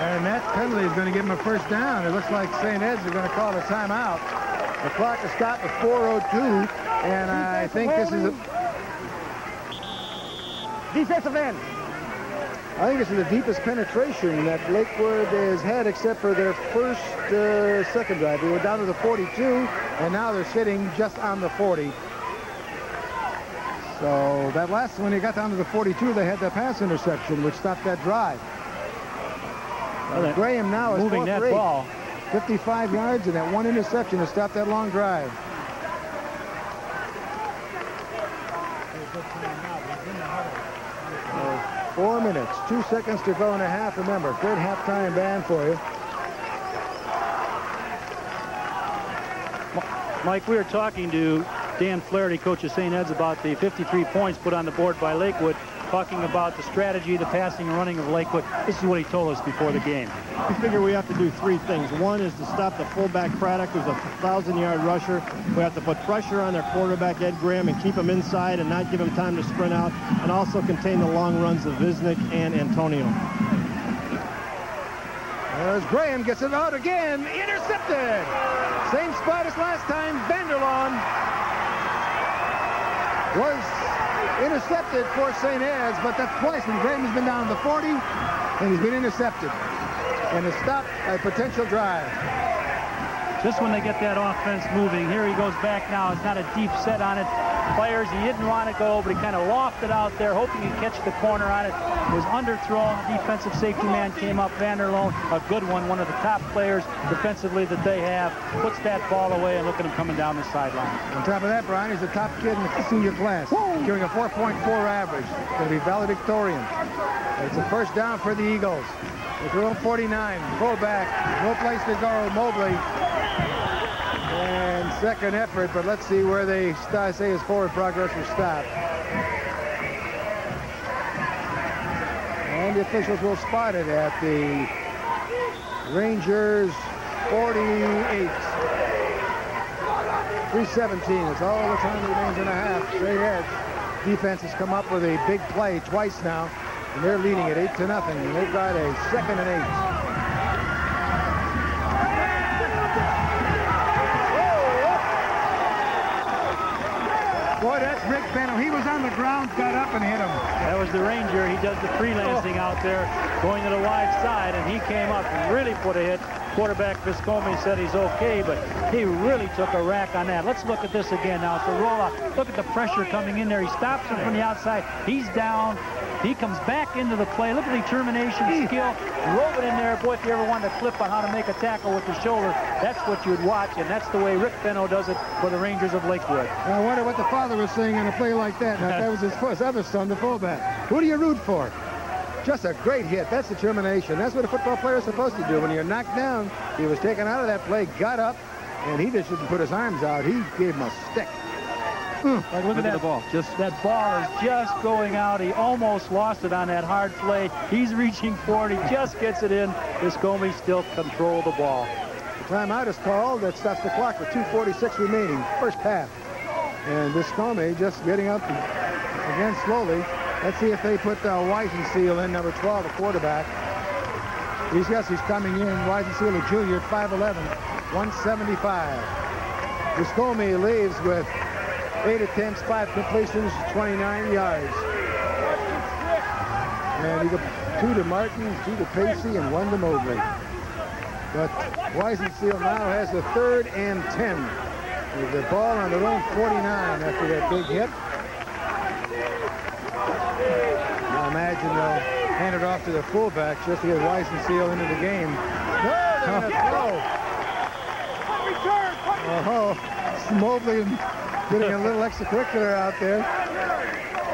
And that penalty is going to give him a first down. It looks like St. Ed's are going to call a timeout. The clock is stopped at 4.02. And I think this is a... Defensive end. I think this is the deepest penetration that Lakewood has had except for their first uh, second drive. They were down to the 42, and now they're sitting just on the 40. So that last when they got down to the 42, they had that pass interception, which stopped that drive. Well, Graham now is moving that eight. ball 55 yards and that one interception to stop that long drive. Uh, four minutes, two seconds to go and a half. Remember, good halftime band for you. Mike, we were talking to Dan Flaherty, coach of St. Ed's, about the 53 points put on the board by Lakewood talking about the strategy, the passing and running of Lakewood. This is what he told us before the game. We figure we have to do three things. One is to stop the fullback Craddock, who's a thousand-yard rusher. We have to put pressure on their quarterback, Ed Graham, and keep him inside and not give him time to sprint out, and also contain the long runs of Visnick and Antonio. As Graham gets it out again, intercepted. Same spot as last time, Vanderlaan was intercepted for St. Ed's, but that's twice when Graham has been down to the 40 and he's been intercepted. And has stopped a potential drive. Just when they get that offense moving, here he goes back now. It's not a deep set on it players. He didn't want to go, but he kind of lofted out there, hoping he'd catch the corner on it. It was underthrown. Defensive safety man came up. Vanderlaan, a good one, one of the top players defensively that they have, puts that ball away, and look at him coming down the sideline. On top of that, Brian, he's the top kid in the senior class, carrying a 4.4 average. Going to be valedictorian. It's a first down for the Eagles. It's their 49. Fullback, no place to go. Mobley second effort, but let's see where they say his forward progress will stop. And the officials will spot it at the Rangers 48. 317 It's all the time remains in a half. Straight edge. Defense has come up with a big play twice now, and they're leading it 8 to nothing. And They've got a second and eight. Rick Benno. He was on the ground, got up and hit him. That was the Ranger. He does the freelancing out there, going to the wide side, and he came up and really put a hit. Quarterback Viscomi said he's okay, but he really took a rack on that. Let's look at this again now. It's a. Look at the pressure coming in there. He stops him from the outside. He's down. He comes back into the play. Look at the determination, hmm. skill. Drove it in there. Boy, if you ever wanted to clip on how to make a tackle with the shoulder, that's what you'd watch, and that's the way Rick Benno does it for the Rangers of Lakewood. I wonder what the father was saying on a play like that. Now, that was his, his other son, the fullback. Who do you root for? Just a great hit. That's determination. That's what a football player is supposed to do. When you're knocked down, he was taken out of that play, got up, and he just didn't put his arms out. He gave him a stick. Like, look, look, at, that, the ball. Just that ball is just going out. He almost lost it on that hard play. He's reaching for it. He just gets it in. Viscomi still control the ball. The timeout is called. That stops the clock with 2.46 remaining. First half. And Viscomi just getting up again slowly. Let's see if they put uh, Weisenseal in, number 12, a quarterback. He's, yes, he's coming in. Weisenseal, a junior, 5'11", 175. Viscomi leaves with Eight attempts, five completions, 29 yards. And he got two to Martin, two to Pacey, and one to Mobley. But Weisenseal now has the third and 10. With the ball on their own 49 after that big hit. I imagine they'll hand it off to the fullback just to get Weisenseal into the game. No, they're going to throw. Oh, Mobley getting a little extracurricular out there.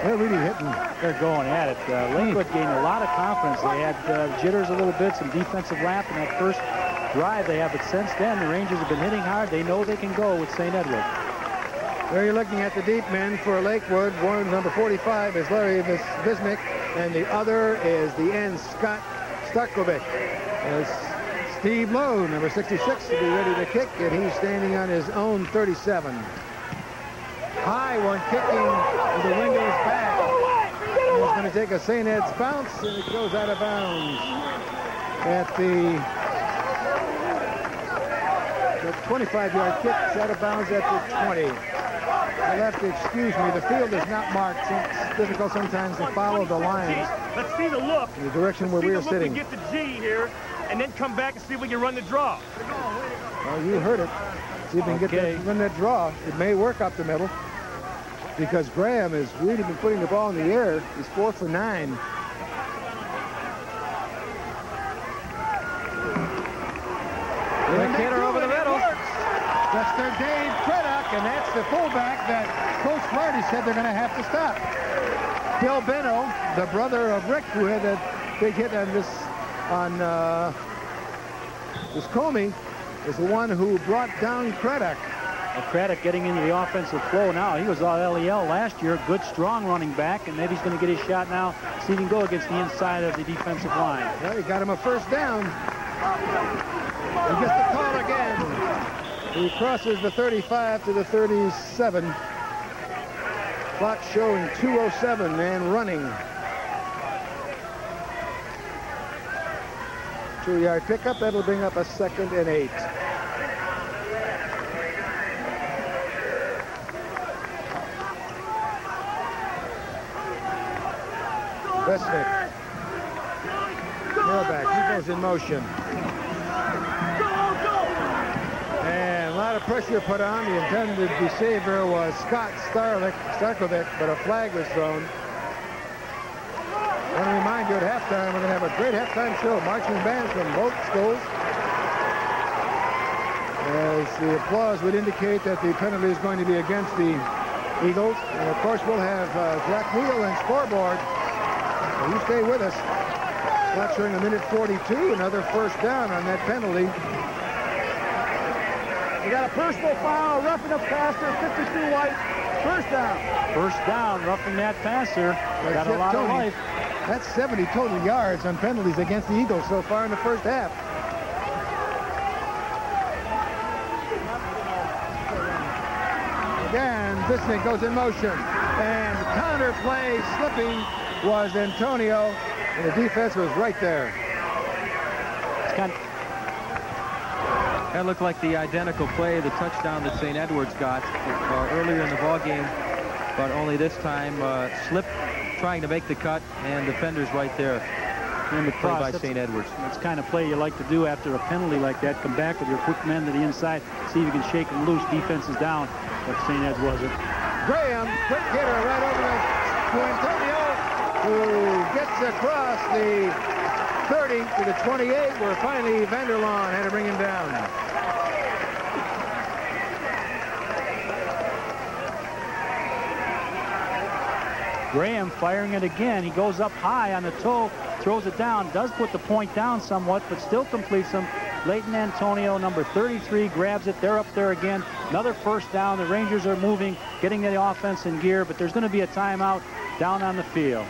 They're really hitting. They're going at it. Uh, Lakewood gained a lot of confidence. They had uh, jitters a little bit, some defensive lap in that first drive they have. But since then, the Rangers have been hitting hard. They know they can go with St. Edward. There you're looking at the deep men for Lakewood. One, number 45 is Larry Visnick, and the other is the end, Scott Starkovic. As Steve Lowe, number 66, to be ready to kick, and he's standing on his own 37. High one kicking with the windows back. And it's going to take a St. Ed's bounce, and it goes out of bounds at the 25-yard kick. It's out of bounds at the 20. I'll have to excuse me. The field is not marked. It's difficult sometimes to follow the lines. Let's see the look. In the direction where we are sitting. get the G here, and then come back and see if we can run the draw. Well, you heard it. See if we can okay. get that, run that draw. It may work up the middle because Graham has really been putting the ball in the air. He's four for nine. Kidder over the middle. That's their Dave Craddock, and that's the fullback that Coach Flaherty said they're going to have to stop. Bill Benno, the brother of Rick, who had a big hit on this on uh, this Comey, is the one who brought down Craddock. Craddock getting into the offensive flow now. He was all LEL last year. Good, strong running back, and maybe he's going to get his shot now. See if he can go against the inside of the defensive line. Well, he got him a first down. He gets the call again. He crosses the 35 to the 37. Clock showing 207 and running. Two-yard pickup. That'll bring up a second and eight. Visnick. Tailback. He goes in motion. And a lot of pressure put on. The intended receiver was Scott Starlick, Starkovic, but a flag was thrown. I want to remind you at halftime, we're going to have a great halftime show. Marching bands from both schools. As the applause would indicate that the penalty is going to be against the Eagles. And of course, we'll have uh, Jack Neal and scoreboard. So you stay with us. Clock showing a minute 42. Another first down on that penalty. We got a personal foul, roughing up passer, 52 white, first down. First down, roughing that passer. Got a Chip lot of life. That's 70 total yards on penalties against the Eagles so far in the first half. Again, Visnick goes in motion. And counter play slipping was Antonio. And the defense was right there. It's kind That looked like the identical play, the touchdown that St. Edwards got uh, earlier in the ball game, but only this time uh, slipped trying to make the cut, and defenders right there. in the Play by That's- St. Edwards. That's the kind of play you like to do after a penalty like that. Come back with your quick men to the inside, see if you can shake them loose. Defense is down, but St. Ed's wasn't. Graham, quick hitter right over to, to Antonio, who gets across the 30 to the 28, where finally Vanderlaan had to bring him down. Graham firing it again. He goes up high on the toe, throws it down, does put the point down somewhat, but still completes them. Leighton Antonio, number 33, grabs it. They're up there again. Another first down. The Rangers are moving, getting the offense in gear, but there's going to be a timeout down on the field.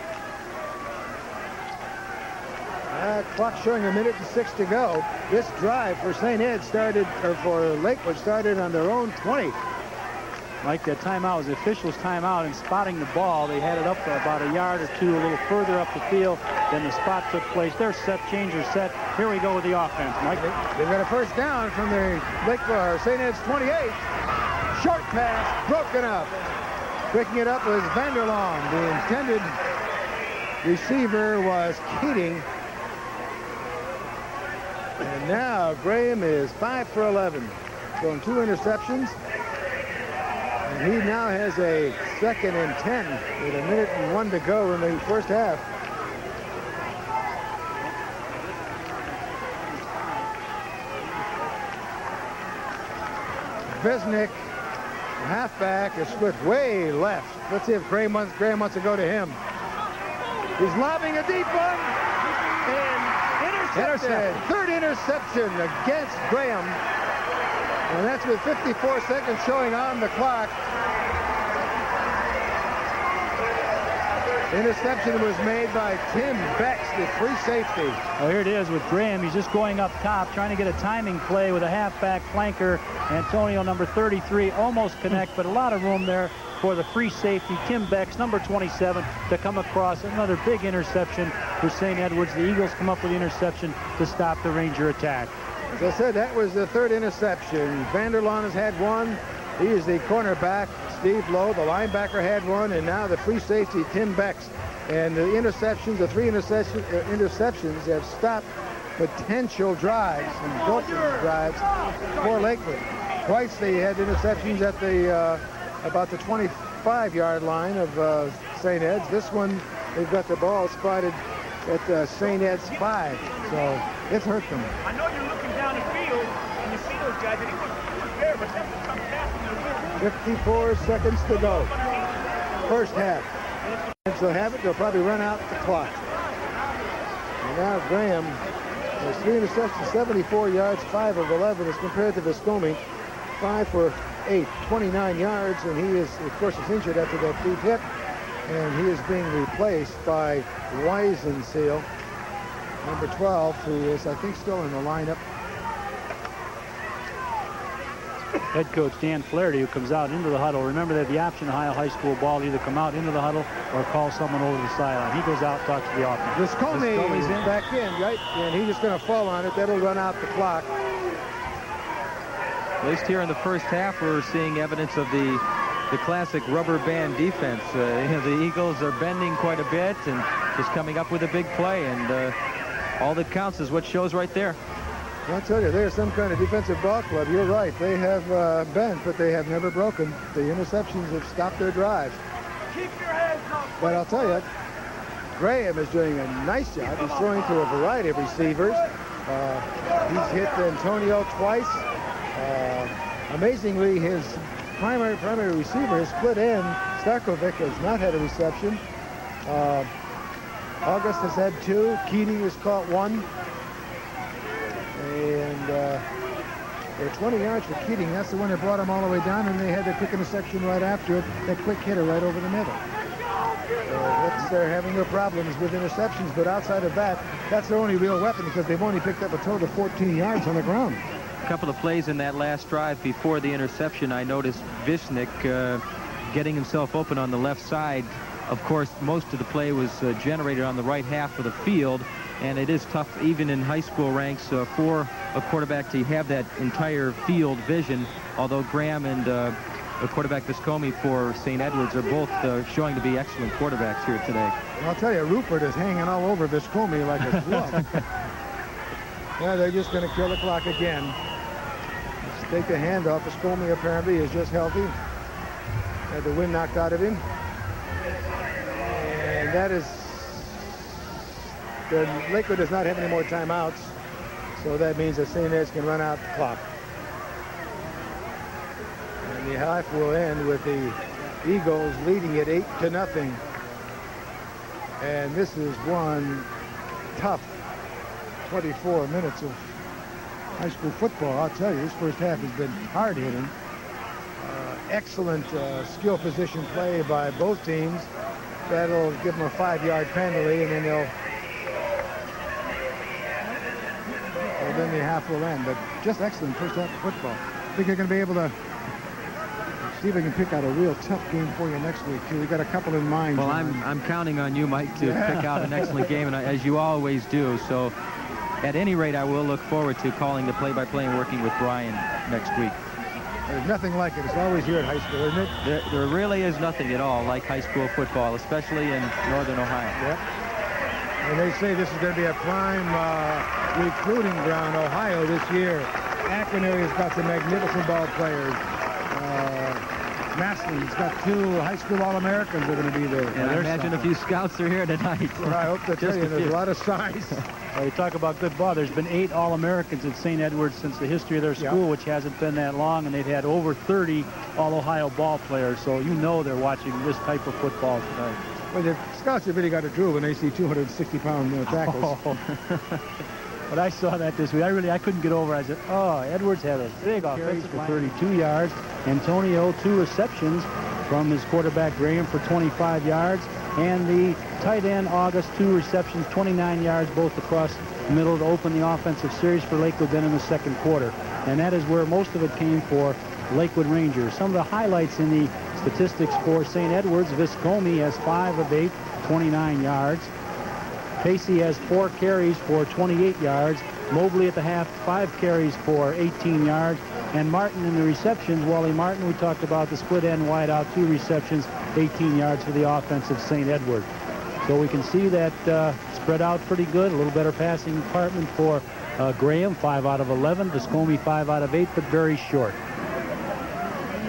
Uh, clock showing a minute and six to go. This drive for St. Ed started, or for Lakewood started on their own 20. Like that timeout was the officials' timeout and spotting the ball. They had it up for about a yard or two, a little further up the field. Then the spot took place. Their set, changer set. Here we go with the offense, Mike. They've got a first down from the Lakewood, or St. Ed's 28. Short pass, broken up. Picking it up was Vanderlaan. The intended receiver was Keating. And now Graham is 5 for 11. Throwing two interceptions. And he now has a second and 10 with a minute and one to go in the first half. Visnick, halfback, is split way left. Let's see if Graham wants, Graham wants to go to him. He's lobbing a deep one. Intercepted. Third interception against Graham. And that's with 54 seconds showing on the clock. Interception was made by Tim Bex, the free safety. Well, here it is with Graham. He's just going up top, trying to get a timing play with a halfback flanker. Antonio, number 33, almost connect, but a lot of room there for the free safety, Tim Bex, number 27, to come across. Another big interception for St. Edwards. The Eagles come up with the interception to stop the Ranger attack. As I said, that was the third interception. Vanderlaan has had one. He is the cornerback. Steve Lowe, the linebacker, had one, and now the free safety, Tim Bex. And the interceptions, the three interception, uh, interceptions have stopped potential drives and drives for Lakeland. Twice they had interceptions at the uh, about the 25-yard line of uh, St. Ed's. This one, they've got the ball spotted at uh, St. Ed's five, so it's hurt them. I know you're looking down the field and you see those guys. And 54 seconds to go. First half. And so have it, they'll probably run out the clock. And now Graham has three interceptions, 74 yards, 5 of 11 as compared to Viscomi. 5 for 8, 29 yards, and he is, of course, is injured after that deep hit. And he is being replaced by Weisenseal, number 12, who is, I think, still in the lineup. Head coach Dan Flaherty, who comes out into the huddle. Remember that the option Ohio High School ball either come out into the huddle or call someone over the sideline. He goes out, talks to the offense. Viscomi is in. back in, right? And he's just going to fall on it. That'll run out the clock. At least here in the first half, we're seeing evidence of the the classic rubber band defense. Uh, you know, the Eagles are bending quite a bit and just coming up with a big play. And uh, all that counts is what shows right there. I'll tell you, they're some kind of defensive ball club. You're right. They have uh, bent, but they have never broken. The interceptions have stopped their drives. Keep your heads up. But I'll tell you, Graham is doing a nice job. He's throwing to a variety of receivers. Uh, he's hit Antonio twice. Uh, amazingly, his primary primary receiver, his split end, Starkovic has not had a reception. Uh, August has had two. Keating has caught one. And uh, they're 20 yards for Keating. That's the one that brought him all the way down, and they had the quick interception right after it. That quick hitter right over the middle. That's, they're having their problems with interceptions, but outside of that, that's their only real weapon because they've only picked up a total of 14 yards on the ground. A couple of plays in that last drive before the interception, I noticed Visnick uh, getting himself open on the left side. Of course, most of the play was uh, generated on the right half of the field, and it is tough, even in high school ranks, uh, for a quarterback to have that entire field vision, although Graham and uh, a quarterback Viscomi for St. Edwards are both uh, showing to be excellent quarterbacks here today. And I'll tell you, Rupert is hanging all over Viscomi like a glove. (laughs) yeah, they're just going to kill the clock again. Take the handoff. Viscomi apparently is just healthy. Had the wind knocked out of him. And that is... The Lakewood does not have any more timeouts. So that means that St. Ed's can run out the clock. And the half will end with the Eagles leading it 8 to nothing. And this is one tough 24 minutes of high school football. I'll tell you, this first half has been hard hitting. Uh, excellent uh, skill position play by both teams. That'll give them a five-yard penalty, and then they'll. Well, then the half will end. But just excellent first half of football. I think they're going to be able to see if they can pick out a real tough game for you next week too. We've got a couple in mind. Well, I'm, I'm counting on you, Mike, to Yeah. pick out an excellent game, and I, as you always do. So, at any rate, I will look forward to calling the play-by-play and working with Brian next week. There's nothing like it. It's always here at high school, isn't it? There, there really is nothing at all like high school football, especially in northern Ohio. Yep. And they say this is going to be a prime uh, recruiting ground, Ohio, this year. Akron area's got some magnificent ball players. Massillon's got two high school All-Americans that are going to be there. And I imagine a few scouts are here tonight. Well, I hope to tell you, a there's a lot of size. (laughs) Well, you talk about good ball. There's been eight All-Americans at St. Edwards since the history of their Yeah. school, which hasn't been that long, and they've had over 30 All-Ohio ball players. So you know they're watching this type of football tonight. well, the scouts have really got a drool when they see 260-pound uh, tackles. (laughs) But I saw that this week. I really I couldn't get over. it. I said, oh, Edwards had a big offensive for 32 yards. Antonio two receptions from his quarterback Graham for 25 yards, and the tight end August two receptions, 29 yards both across the middle to open the offensive series for Lakewood then in the second quarter. And that is where most of it came for Lakewood Rangers. Some of the highlights in the statistics for St. Edwards, Viscomi has five of eight, 29 yards. Pacey has four carries for 28 yards. Mobley at the half, five carries for 18 yards. And Martin in the receptions, Wally Martin, we talked about the split end wide out, two receptions, 18 yards for the offense of St. Edward. So we can see that uh, spread out pretty good. A little better passing department for uh, Graham, 5 out of 11. Viscomi, 5 out of 8, but very short.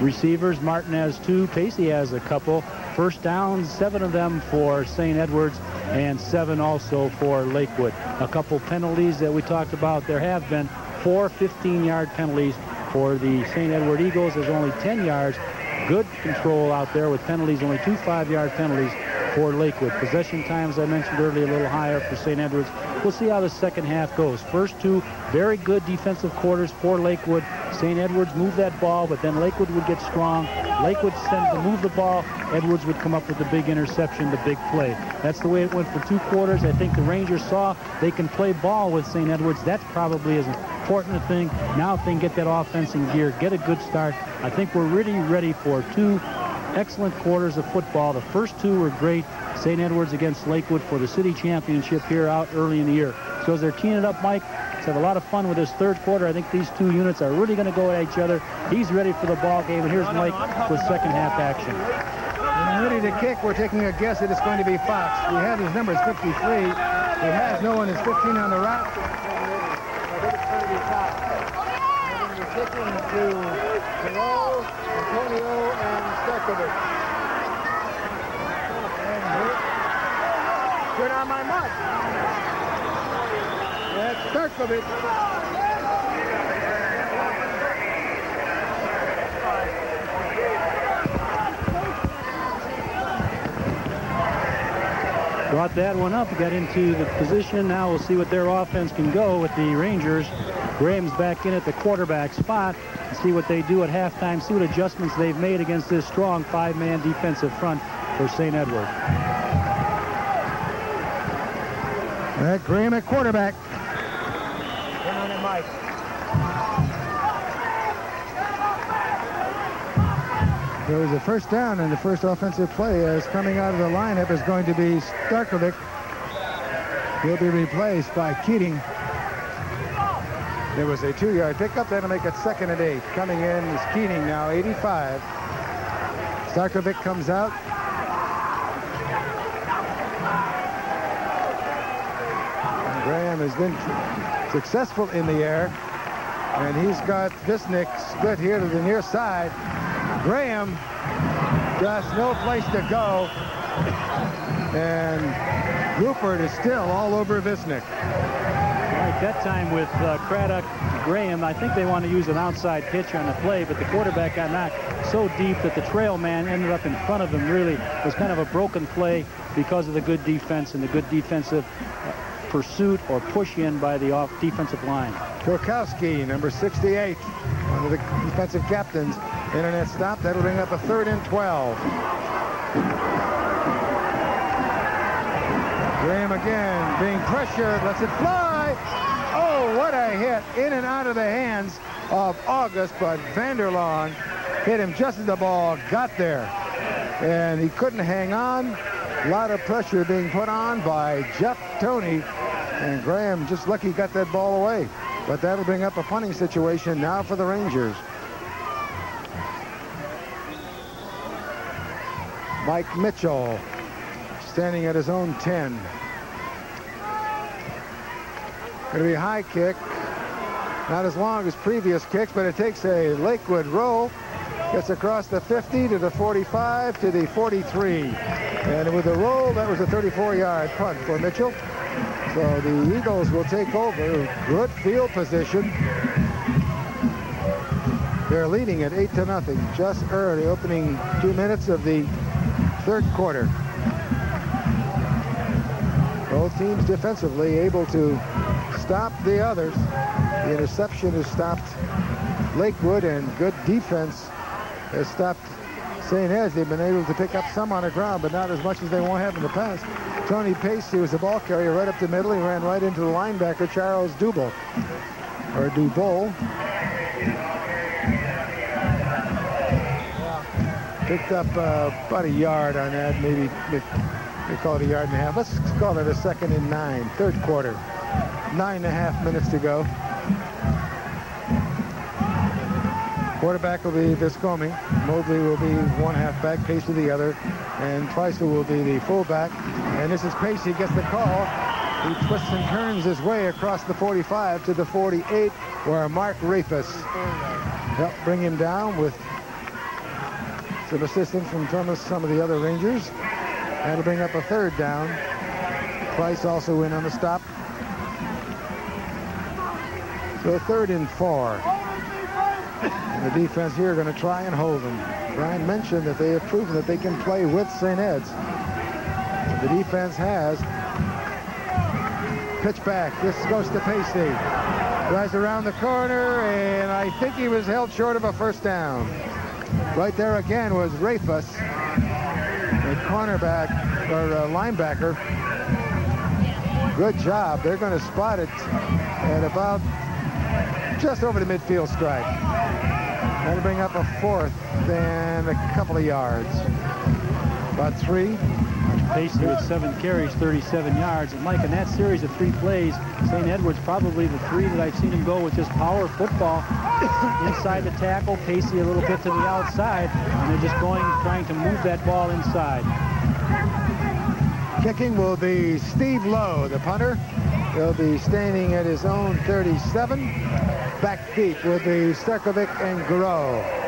Receivers, Martin has two, Pacey has a couple. First downs, seven of them for St. Edwards and seven also for Lakewood. A couple penalties that we talked about. There have been four 15-yard penalties for the St. Edward Eagles There's only 10 yards. Good control out there with penalties, only two five-yard penalties for Lakewood. Possession time, as I mentioned earlier, a little higher for St. Edwards. We'll see how the second half goes. First two very good defensive quarters for Lakewood. St. Edwards moved that ball, but then Lakewood would get strong. Lakewood sent to move the ball. Edwards would come up with the big interception, the big play. That's the way it went for two quarters. I think the Rangers saw they can play ball with St. Edwards. That's probably as important a thing. Now if they can get that offense in gear, get a good start, I think we're really ready for two excellent quarters of football. The first two were great. St. Edwards against Lakewood for the city championship here out early in the year. So as they're teeing it up, Mike, let's have a lot of fun with this third quarter. I think these two units are really going to go at each other. He's ready for the ball game, and here's Mike with second half action. And ready to kick, we're taking a guess that it's going to be Fox. We have his number is 53. He has no one is 15 on the route. Kicking to Jerome, Antonio, and Starkovic. Good on my mark. That's Starkovic. Brought that one up, got into the position. Now we'll see what their offense can go with the Rangers. Graham's back in at the quarterback spot. See what they do at halftime, see what adjustments they've made against this strong five-man defensive front for St. Edward. That Graham at quarterback. There was a first down, and the first offensive play as coming out of the lineup is going to be Starkovic. He'll be replaced by Keating. There was a two-yard pickup. That'll make it second and eight. Coming in is Keating now, 85. Starkovic comes out. And Graham has been successful in the air. And he's got Visnick split here to the near side. Graham just no place to go. And Rupert is still all over Visnick. Right, that time with uh, Craddock, Graham, I think they want to use an outside pitch on the play, but the quarterback got knocked so deep that the trail man ended up in front of him. Really was kind of a broken play because of the good defense and the good defensive uh, pursuit or push in by the off defensive line. Kurkowski, number 68, one of the defensive captains. Internet stop. That'll bring up a third and 12. Graham again being pressured. Lets it fly. Oh, what a hit. In and out of the hands of August, but Vanderlaan hit him just as the ball got there. And he couldn't hang on. A lot of pressure being put on by Jeff Tony. And Graham just lucky got that ball away. But that'll bring up a punting situation now for the Rangers. Mike Mitchell standing at his own 10. Going to be a high kick. Not as long as previous kicks, but it takes a Lakewood roll. Gets across the 50 to the 45 to the 43. And with the roll, that was a 34-yard punt for Mitchell. So the Eagles will take over. Good field position. They're leading at 8 to nothing. Just early, opening two minutes of the third quarter. Both teams defensively able to stop the others. The interception has stopped Lakewood, and good defense has stopped St. Ed's. They've been able to pick up some on the ground, but not as much as they won't have in the past. Tony Pacey was the ball carrier right up the middle. He ran right into the linebacker, Charles Dubel, or Dubol. Picked up uh, about a yard on that, maybe they call it a yard and a half. Let's call it a second and nine, third quarter. Nine and a half minutes to go. Quarterback will be Viscomi. Mobley will be one halfback, Pacey the other, and Preisel will be the fullback. And this is Pacey gets the call. He twists and turns his way across the 45 to the 48, where Mark Rafus helped bring him down with some assistance from Thomas, some of the other Rangers. That'll bring up a third down. Price also in on the stop. So third and four. The defense here are going to try and hold them. Brian mentioned that they have proven that they can play with St. Ed's. The defense has. Pitch back. This goes to Pacey. Drives around the corner, and I think he was held short of a first down. Right there again was Rafus, the cornerback, or uh, linebacker. Good job. They're going to spot it at about just over the midfield stripe. That'll bring up a fourth, then a couple of yards. About three. Pacey with seven carries, 37 yards. And Mike, in that series of three plays, St. Edwards probably the three that I've seen him go with just power football (coughs) inside the tackle, Pacey a little bit to the outside, and they're just going, trying to move that ball inside. Kicking will be Steve Lowe, the punter. He'll be standing at his own 37. Back deep will be Starkovic and Groh.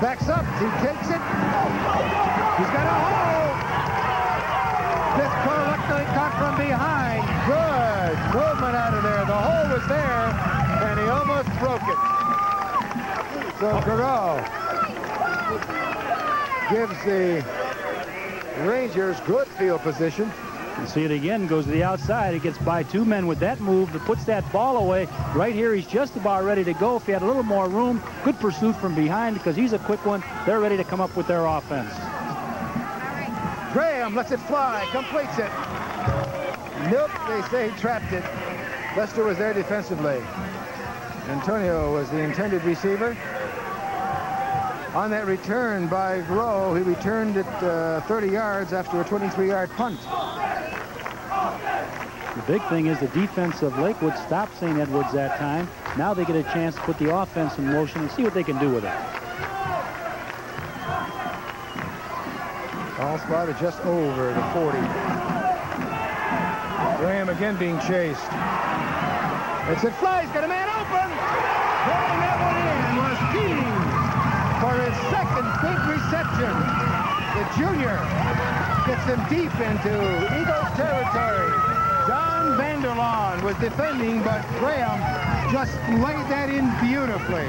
Backs up. He takes it. He's got a hole. This correctly caught from behind. Good movement out of there. The hole was there, and he almost broke it. So Groh gives the Rangers good field position. You see it again, goes to the outside. He gets by two men with that move that puts that ball away. Right here, he's just about ready to go. If he had a little more room, good pursuit from behind because he's a quick one. They're ready to come up with their offense. Graham lets it fly, completes it. Nope, they say he trapped it. Lester was there defensively. Antonio was the intended receiver. On that return by Groh, he returned it uh, 30 yards after a 23-yard punt. The big thing is the defense of Lakewood stopped St. Edwards that time. Now they get a chance to put the offense in motion and see what they can do with it. Ball spotted just over the 40. Graham again being chased. It's it flies, got a man open. Throwing that one in was King for his second big reception. The junior gets him deep into Eagles territory. John Vanderlaan was defending, but Graham just laid that in beautifully.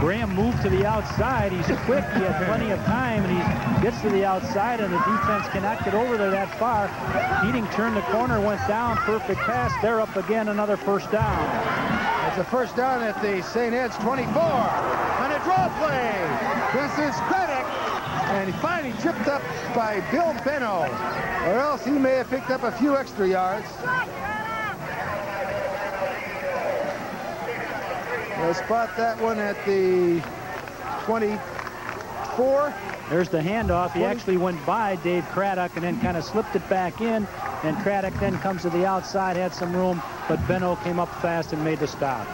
Graham moved to the outside. He's quick. He had plenty of time, and he gets to the outside, and the defense cannot get over there that far. Keating turned the corner, went down. Perfect pass. They're up again. Another first down. It's a first down at the St. Ed's 24. On a draw play. This is. And he finally tripped up by Bill Benno. Or else he may have picked up a few extra yards. They'll spot that one at the 24. There's the handoff. He actually went by Dave Craddock and then kind of slipped it back in. And Craddock then comes to the outside, had some room, but Benno came up fast and made the stop.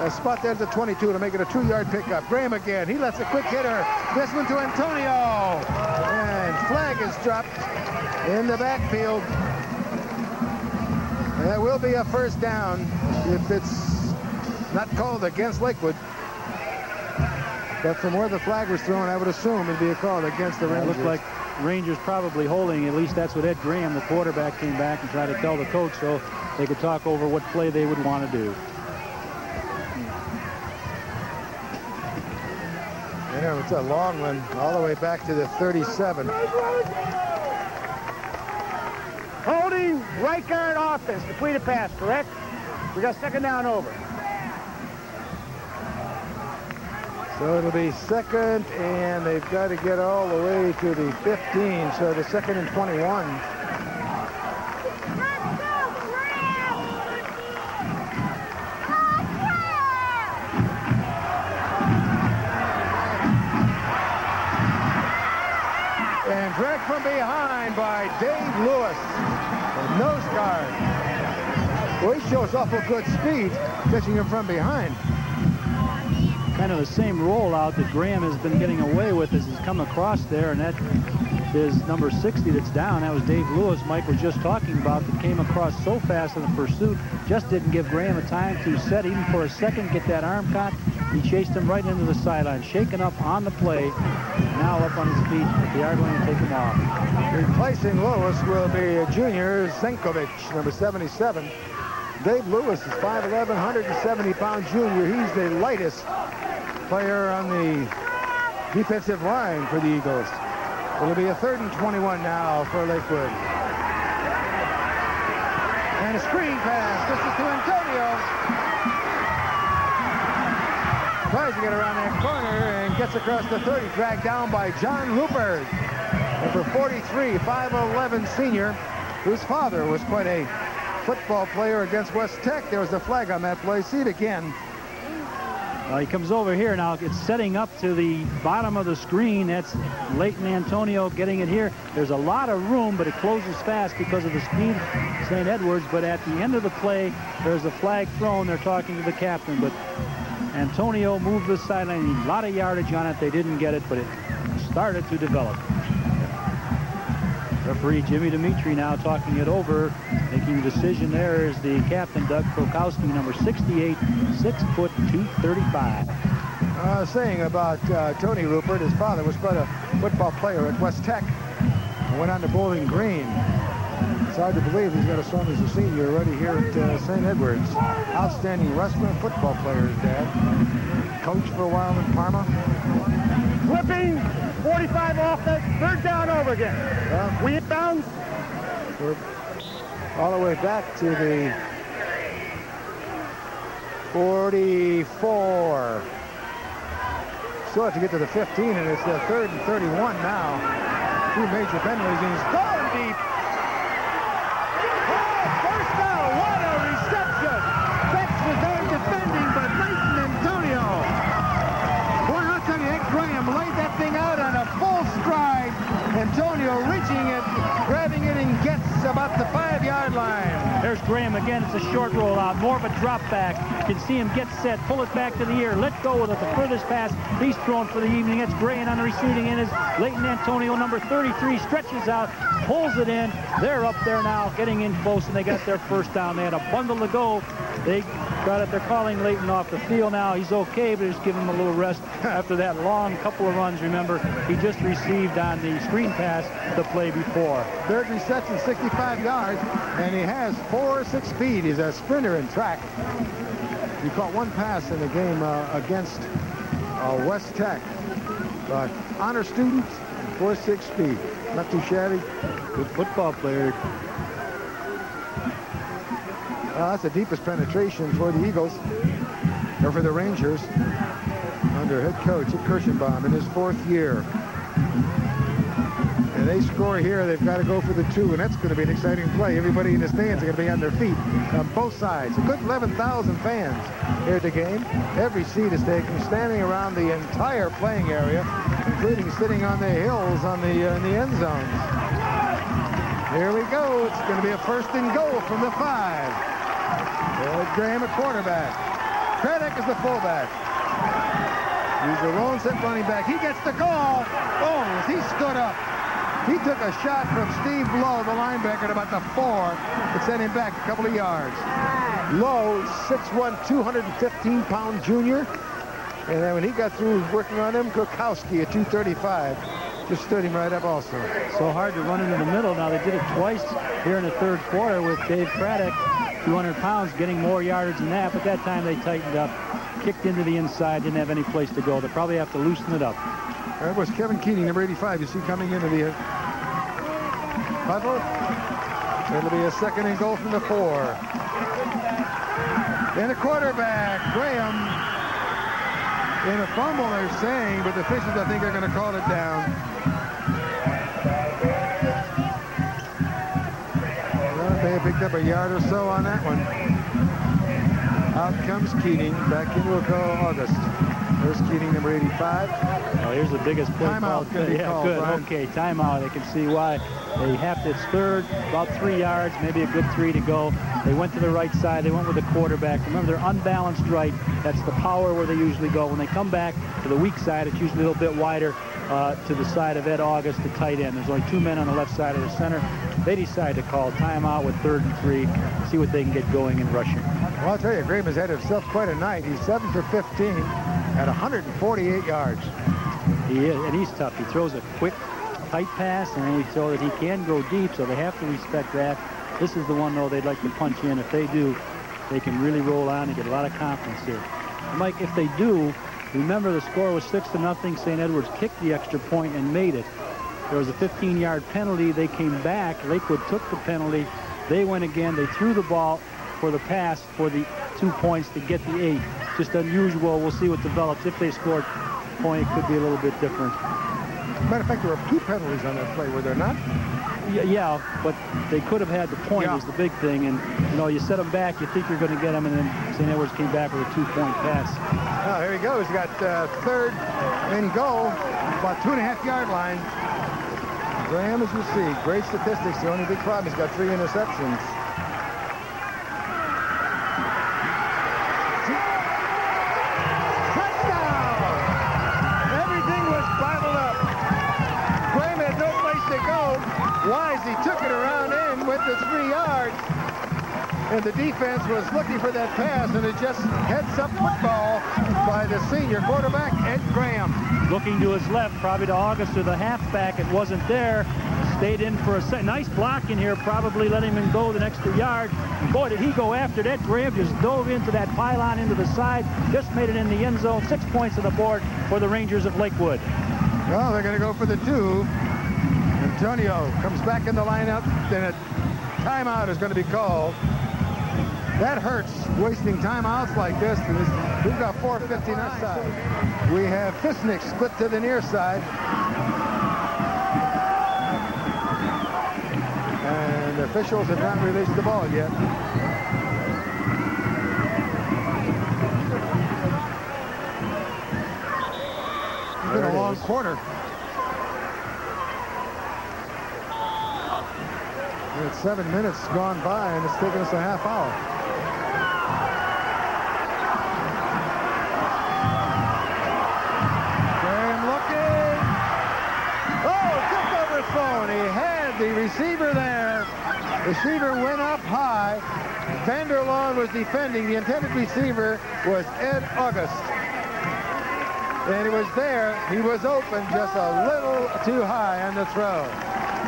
A spot there at the 22 to make it a two-yard pickup. Graham again. He lets a quick hitter. This one to Antonio. And flag is dropped in the backfield. And that will be a first down if it's not called against Lakewood. But from where the flag was thrown, I would assume it'd be a call against the It Rangers. looked like Rangers probably holding. At least that's what Ed Graham, the quarterback, came back and tried to tell the coach so they could talk over what play they would want to do. Know, it's a long one all the way back to the 37. Holding right guard offense. Completed pass, correct? We got second down over. So it'll be second, and they've got to get all the way to the 15. So the second and 21. And from behind by Dave Lewis. A nose guard. Well, he shows awful good speed, catching him from behind. Kind of the same rollout that Graham has been getting away with as he's come across there, and that is number 60 that's down. That was Dave Lewis, Mike was just talking about, that came across so fast in the pursuit, just didn't give Graham a time to set even for a second, get that arm cock. He chased him right into the sideline, shaken up on the play. Now up on his feet, going to take him off. Replacing Lewis will be junior, Zenkovic, number 77. Dave Lewis is 5'11", 170-pound junior. He's the lightest player on the defensive line for the Eagles. It'll be a third and 21 now for Lakewood. And a screen pass. This is to Antonio. Tries to get around that corner gets across the 30, dragged down by John Rupert. Number 43, 5'11 senior, whose father was quite a football player against West Tech. There was a flag on that play. See it again. Well, he comes over here now. It's setting up to the bottom of the screen. That's Leighton Antonio getting it here. There's a lot of room, but it closes fast because of the speed St. Edwards. But at the end of the play, there's a flag thrown. They're talking to the captain. But Antonio moved the sideline. A lot of yardage on it. They didn't get it, but it started to develop. Referee Jimmy Dimitri now talking it over. Making the decision there is the captain, Doug Krokowski, number 68, 6 foot 235. Uh, saying about uh, Tony Rupert, his father was quite a football player at West Tech. Went on to Bowling Green. It's hard to believe he's got a son who's a senior already here at uh, St. Edwards. Outstanding wrestler and football player, his dad. Coach for a while in Parma. Flipping, 45 off that third down over again. Well, We hit bounds. we're all the way back to the 44. Still have to get to the 15, and it's the third and 31 now. Two major penalties, and he's going deep. Oh, first down, what a reception! Bex was there defending, but Leighton Antonio. Boy, I'll tell you, Ed Graham laid that thing out on a full stride. Antonio reaching it, grabbing it, and gets about the five-yard line. There's Graham again. It's a short rollout, more of a drop back. You can see him get set, pull it back to the air, let go with it. The furthest pass he's thrown for the evening. That's Gray, and on the receiving end is Leighton Antonio, number 33, stretches out, pulls it in. They're up there now, getting in close, and they got their first down. They had a bundle to go. They got it. They're calling Leighton off the field now. He's okay, but just giving him a little rest (laughs) after that long couple of runs. Remember, he just received on the screen pass the play before. Third reception, 65 yards, and he has 4-6 speed. He's a sprinter in track. He caught one pass in the game uh, against uh, West Tech. But honor student, 4-6 speed. Not too shabby. Good football player. Uh, that's the deepest penetration for the Eagles, or for the Rangers, under head coach at Kirschenbaum in his fourth year. And they score here, they've got to go for the two, and that's going to be an exciting play. Everybody in the stands are going to be on their feet on both sides. A good 11,000 fans here at the game. Every seat is taken, standing around the entire playing area, including sitting on the hills on the, uh, in the end zones. Here we go. It's going to be a first and goal from the five. Graham at quarterback. Craddock is the fullback. He's the lone set running back. He gets the call. Oh, he stood up. He took a shot from Steve Lowe, the linebacker, at about the four, that sent him back a couple of yards. Lowe, 6'1", 215-pound junior. And then when he got through working on him, Krokowski at 235 just stood him right up also. So hard to run into the middle. Now they did it twice here in the third quarter with Dave Craddock, 200 pounds, getting more yardage than that. But that time they tightened up, kicked into the inside, didn't have any place to go. They'll probably have to loosen it up. That was Kevin Keating, number 85. You see coming into the uh, huddle. It'll be a second and goal from the four. And the quarterback, Graham, in a fumble, they're saying, but the officials, I think, are going to call it down. They picked up a yard or so on that one. Out comes Keating. Back in will go August. There's Keating, number 85. Oh, here's the biggest play Timeout called. be yeah, called, good. Brian. Okay, timeout. They can see why they have to. It's third, about three yards, maybe a good three to go. They went to the right side. They went with the quarterback. Remember, they're unbalanced right. That's the power where they usually go. When they come back to the weak side, it's usually a little bit wider uh, to the side of Ed August, the tight end. There's only two men on the left side of the center. They decide to call timeout with third and three, see what they can get going in rushing. Well, I'll tell you, Graham has had himself quite a night. He's 7 for 15 at 148 yards. He is, and he's tough. He throws a quick, tight pass, and he so that he can go deep, so they have to respect that. This is the one, though, they'd like to punch in. If they do, they can really roll on and get a lot of confidence here. Mike, if they do, remember the score was 6 to nothing. St. Edwards kicked the extra point and made it. There was a 15-yard penalty. They came back. Lakewood took the penalty. They went again. They threw the ball for the pass for the two points to get the eight. Just unusual. We'll see what develops. If they scored point, it could be a little bit different. Matter of fact, there were two penalties on that play, were there not? Yeah, but they could have had the point yeah. is the big thing. And, you know, you set them back, you think you're going to get them, and then St. Edwards came back with a two-point pass. Oh, here he goes. He got uh, third and goal, about two and a half yard line. Graham, as you see, great statistics. The only big problem, he's got three interceptions. And the defense was looking for that pass, and it just heads up football by the senior quarterback, Ed Graham. Looking to his left, probably to August or the halfback. It wasn't there. Stayed in for a. Nice block in here, probably letting him go the extra yard. boy, did he go after that. Graham just dove into that pylon into the side, just made it in the end zone. Six points on the board for the Rangers of Lakewood. Well, they're going to go for the two. Antonio comes back in the lineup, then a timeout is going to be called. That hurts, wasting timeouts like this. We've got 450 on our side. We have Visnick split to the near side. And officials have not released the ball yet. It's been a long quarter. It's seven minutes gone by, and it's taken us a half hour. The receiver there. Receiver went up high. Vanderlaan was defending. The intended receiver was Ed August. And he was there. He was open just a little too high on the throw.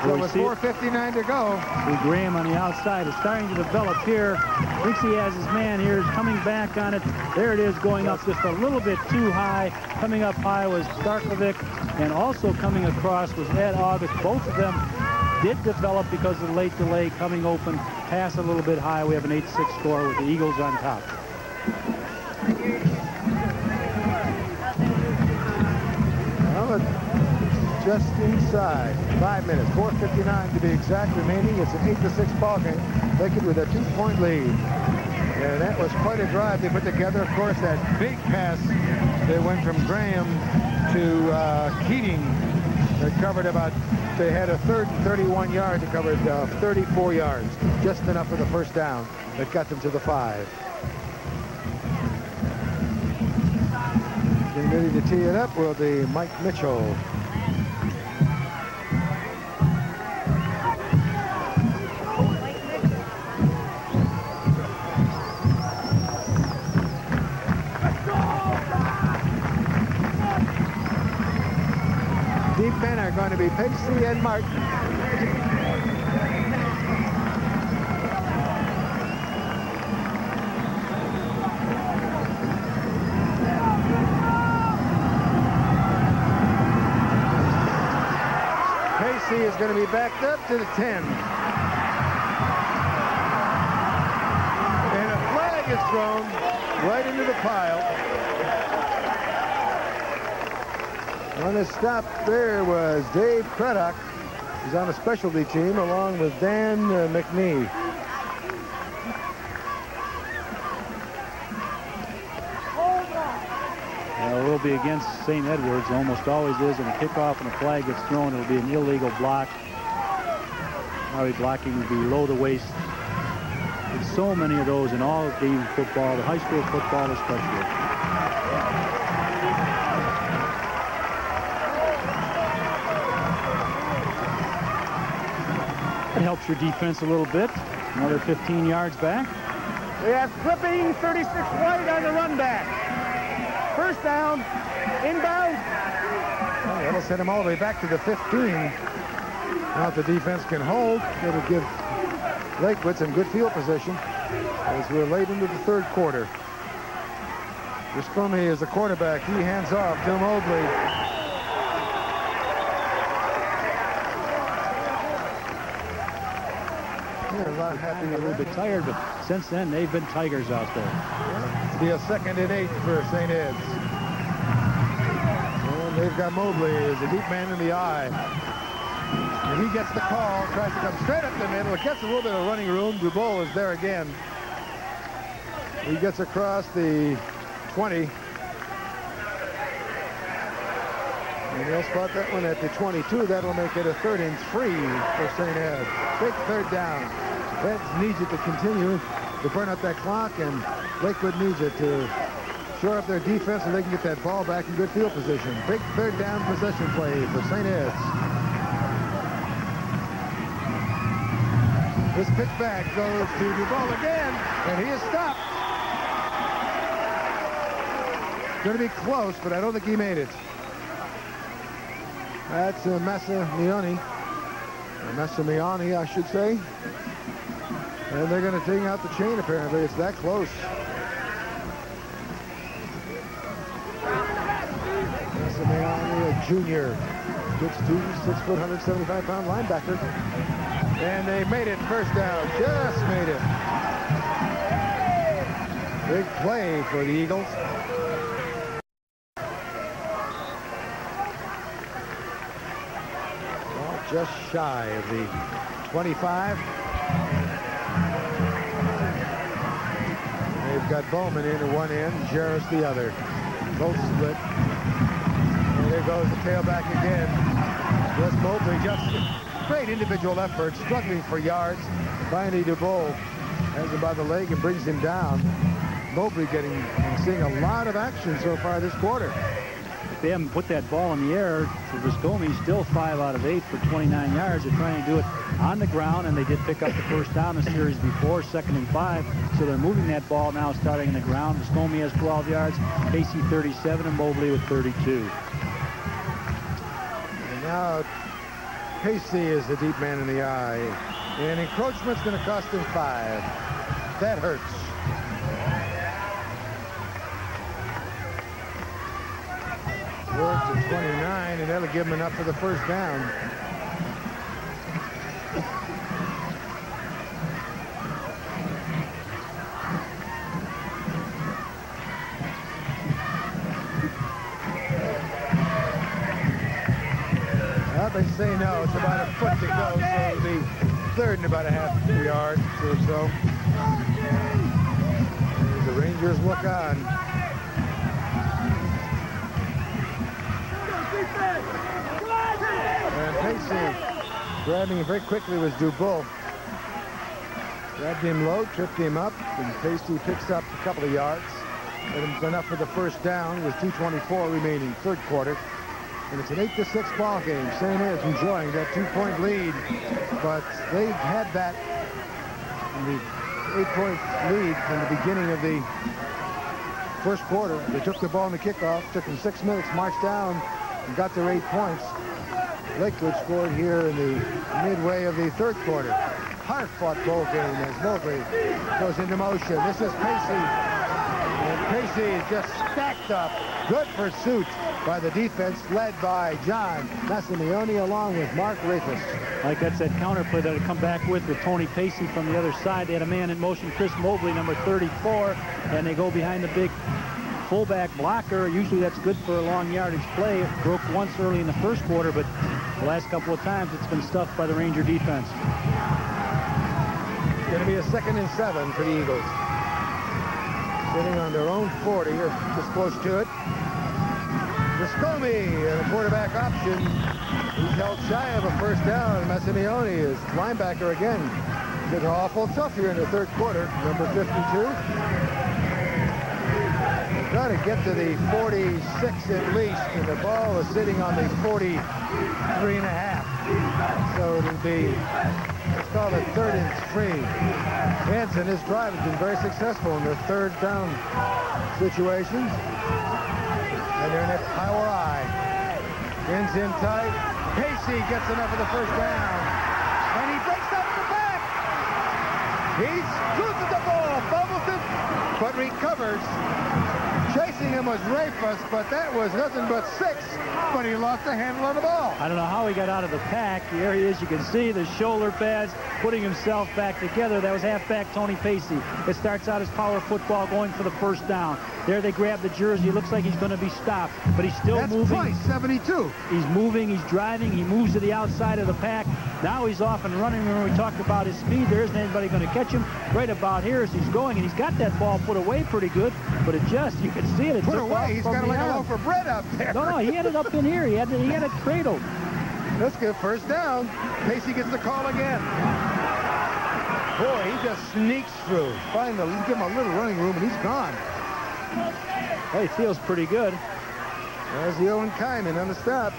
So with 4.59 to go. See Graham on the outside is starting to develop here. Thinks he has his man here. Is coming back on it. There it is going up just a little bit too high. Coming up high was Starkovic. And also coming across was Ed August. Both of them did develop because of the late delay coming open, pass a little bit high. We have an 8-6 score with the Eagles on top. Well, just inside. Five minutes, 4.59 to be exact remaining. It's an 8-6 ball game. Lakewood with a two-point lead. And that was quite a drive they put together. Of course, that big pass, they went from Graham to uh, Keating that covered about they had a third and 31 yards. They covered uh, 34 yards, just enough for the first down that got them to the five. Getting ready to tee it up will be Mike Mitchell. And Martin. Pacey is going to be backed up to the 10. And a flag is thrown right into the pile. On the stop there was Dave Craddock. He's on a specialty team along with Dan uh, McNee. It will be against St. Edwards. Almost always is. And a kickoff and a flag gets thrown, it'll be an illegal block. Probably blocking below the waist. So many of those in all of football, the high school football especially. Helps your defense a little bit. Another 15 yards back. We have clipping 36 White on the run back. First down, inbound. That'll send him all the way back to the 15. Now if the defense can hold, it'll give Lakewood some good field position as we're late into the third quarter. Viscomi is the quarterback. He hands off to Mobley. A little bit tired, but since then they've been Tigers out there. Be a second and eight for St. Ed's. And they've got Mobley as a deep man in the eye. And he gets the call, tries to come straight up the middle. Gets a little bit of running room. Dubois is there again. He gets across the 20. And they'll spot that one at the 22. That'll make it a third and three for St. Ed. Big third down. Eds needs it to continue to burn up that clock, and Lakewood needs it to shore up their defense so they can get that ball back in good field position. Big third down possession play for St. Ed's. This pick back goes to Duval again, and he is stopped. Going to be close, but I don't think he made it. That's uh, Massa Mioni. Or Massa Miani, I should say. And they're going to take out the chain, apparently. It's that close. Miani, a junior. Good student, 6 foot, 175 pound linebacker. And they made it first down. Just made it. Big play for the Eagles. just shy of the 25. Got Bowman in at one end, Jarris the other. Both split. And there goes the tailback again. Wes Mobley just great individual effort, struggling for yards. Finally, DuBois has him by the leg and brings him down. Mobley getting seeing a lot of action so far this quarter they haven't put that ball in the air for Viscomi, still five out of eight for 29 yards. They're trying to do it on the ground, and they did pick up the first down the series before, second and five. So they're moving that ball now starting in the ground. Viscomi has 12 yards, Pacey 37, and Mobley with 32. And now Pacey is the deep man in the eye. And encroachment's going to cost him five. That hurts. Woods at 29, and that'll give him enough for the first down. They say no. It's about a foot to go, so be third and about a half yard or so. The Rangers look on. And Pacey grabbing him very quickly was Dubois. Grabbed him low, tripped him up, and Pacey picks up a couple of yards. Let him enough for the first down with 2.24 remaining, third quarter. And it's an 8 to 6 ball game. St. Ed's enjoying that two-point lead, but they had that the eight-point lead from the beginning of the first quarter. They took the ball in the kickoff, took them six minutes, marched down, and got their eight points. Lakewood scored here in the midway of the third quarter. Hard-fought ball game as Mobley goes into motion. This is Pacey. And Pacey is just stacked up. Good pursuit by the defense led by John Massimione along with Mark Rafus. Like that's that counter play that had come back with with Tony Pacey from the other side. They had a man in motion, Chris Mobley, number 34, and they go behind the big fullback blocker. Usually that's good for a long yardage play. It broke once early in the first quarter, but the last couple of times it's been stuffed by the Ranger defense. It's Going to be a second and seven for the Eagles. Sitting on their own 40 or just close to it. Viscomi and a quarterback option. He's held shy of a first down. Massimione is linebacker again. It's awful tough here in the third quarter. Number 52 got to get to the 46 at least, and the ball is sitting on the 43 and a half. So it'll be, let's call it third and three. Hanson, his drive has been very successful in the third down situations. And they're in a power eye. Ends in tight. Pacey gets enough of the first down. And he breaks in the back. He loses the ball, fumbles it, but recovers. Chasing him was Rafus, but that was nothing but six but he lost the handle on the ball. I don't know how he got out of the pack. Here he is. You can see the shoulder pads putting himself back together. That was halfback Tony Pacey. It starts out as power football going for the first down. There they grab the jersey. It looks like he's going to be stopped, but he's still That's moving. Price, 72. He's moving. He's driving. He moves to the outside of the pack. Now he's off and running. Remember we talked about his speed. There isn't anybody going to catch him. Right about here as he's going, and he's got that ball put away pretty good, but it just, you can see it. it put away. He's got like a loaf of bread up there. No, no, he had it up in here. He had, he had it cradled. Let's get first down. Pacey gets the call again. Boy, he just sneaks through. Find the, give him a little running room, and he's gone. Hey, feels pretty good. There's the Owen Kyman on the stop.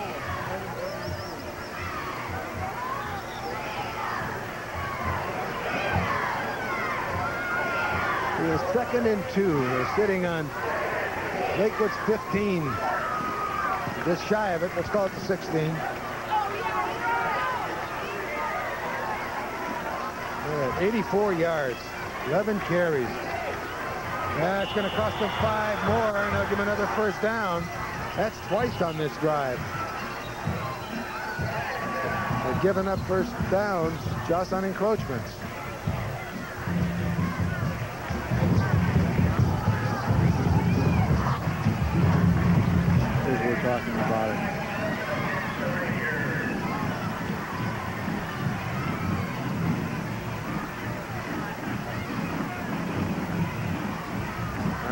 He is second and two. They're sitting on Lakewood's 15. Just shy of it. Let's call it the 16. Yeah, 84 yards, 11 carries. That's going to cost them five more, and they'll give him another first down. That's twice on this drive. They're giving up first downs just on encroachments. We're talking about it.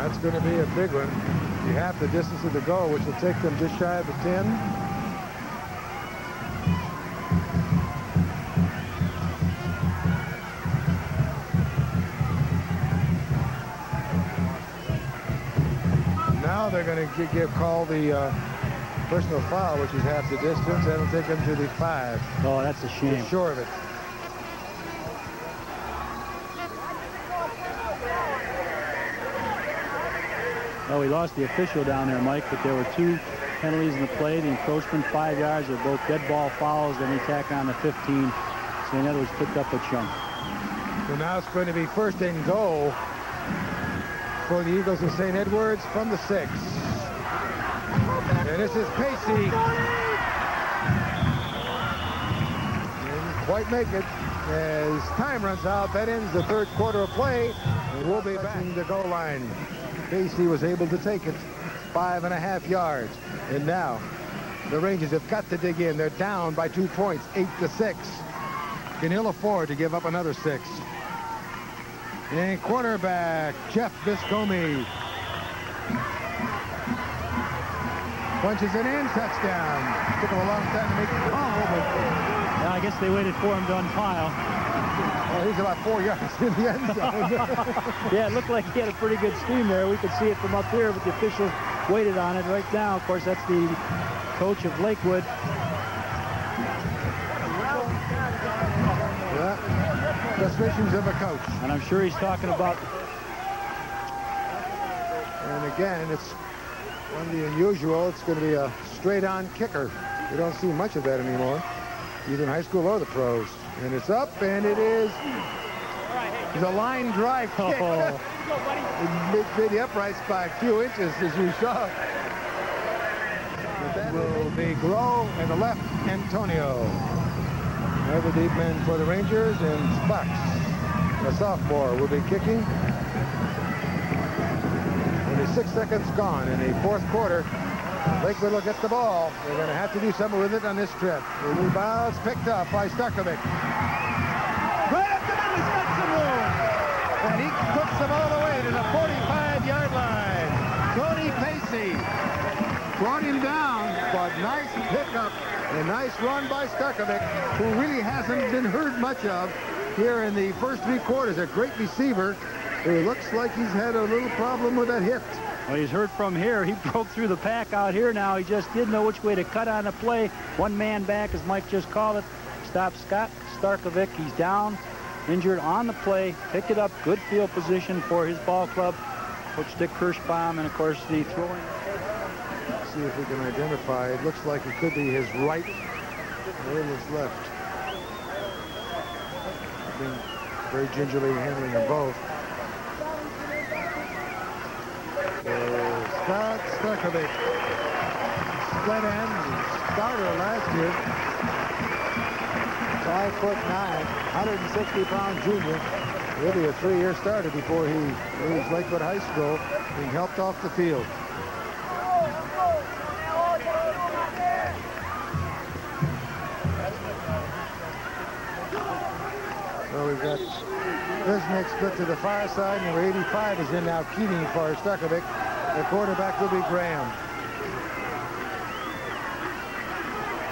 That's going to be a big one. You have the distance of the goal, which will take them just shy of the 10. Now they're going to give call the uh, personal foul, which is half the distance. That'll take them to the five. Oh, that's a shame. Short of it. Oh, we lost the official down there, Mike, but there were two penalties in the play. The encroachment, five yards, are both dead ball fouls. Then he tack on the 15. St. Edwards picked up a chunk. So now it's going to be first and goal for the Eagles of St. Edwards from the six. And this is Pacey. Didn't quite make it. As time runs out, that ends the third quarter of play. And we'll be back to the goal line. Pacey was able to take it five and a half yards. And now the Rangers have got to dig in. They're down by two points, eight to six. Can ill afford to give up another six. And quarterback, Jeff Viscomi. Punches it in, touchdown. Took him a long time to make the call, Yeah, I guess they waited for him to unpile. Well, he's about four yards (laughs) in the end zone. (laughs) Yeah, it looked like he had a pretty good stream there. We could see it from up here, but the officials waited on it right now. Of course, that's the coach of Lakewood. yeah. Frustrations of a coach. And I'm sure he's talking about And again, it's one of the unusual. It's going to be a straight-on kicker. We don't see much of that anymore, either in high school or the pros. And it's up, and it is it's a line drive kick. Oh. It made- the uprights by a few inches, as you saw. Will be Grow and the left, Antonio. Ever deep men for the Rangers, and Spucks, a sophomore, will be kicking. Only six seconds gone in the fourth quarter. Lakewood will get the ball. They're going to have to do something with it on this trip. The rebound's picked up by Starkovic. Right up the middle, some room. And he puts them all the way to the 45-yard line. Tony Pacey brought him down, but nice pickup and nice run by Starkovic, who really hasn't been heard much of here in the first three quarters. A great receiver. It looks like he's had a little problem with that hit. Well, he's heard from here. He (laughs) broke through the pack out here now. He just didn't know which way to cut on the play. One man back, as Mike just called it. Stop Scott Starkovic. He's down, injured on the play. Picked it up. Good field position for his ball club. Coach Dick Kirschbaum, and of course the throwing see if we can identify. It looks like it could be his right or his left. Being very gingerly handling them both. Scott Starkovic, split end starter last year. Five foot nine, 160 pound junior. Be a three-year starter before he leaves Lakewood High School, being helped off the field. We've got Visnick split to the far side. Number 85 is in now. Keating for Starkovic. The quarterback will be Graham.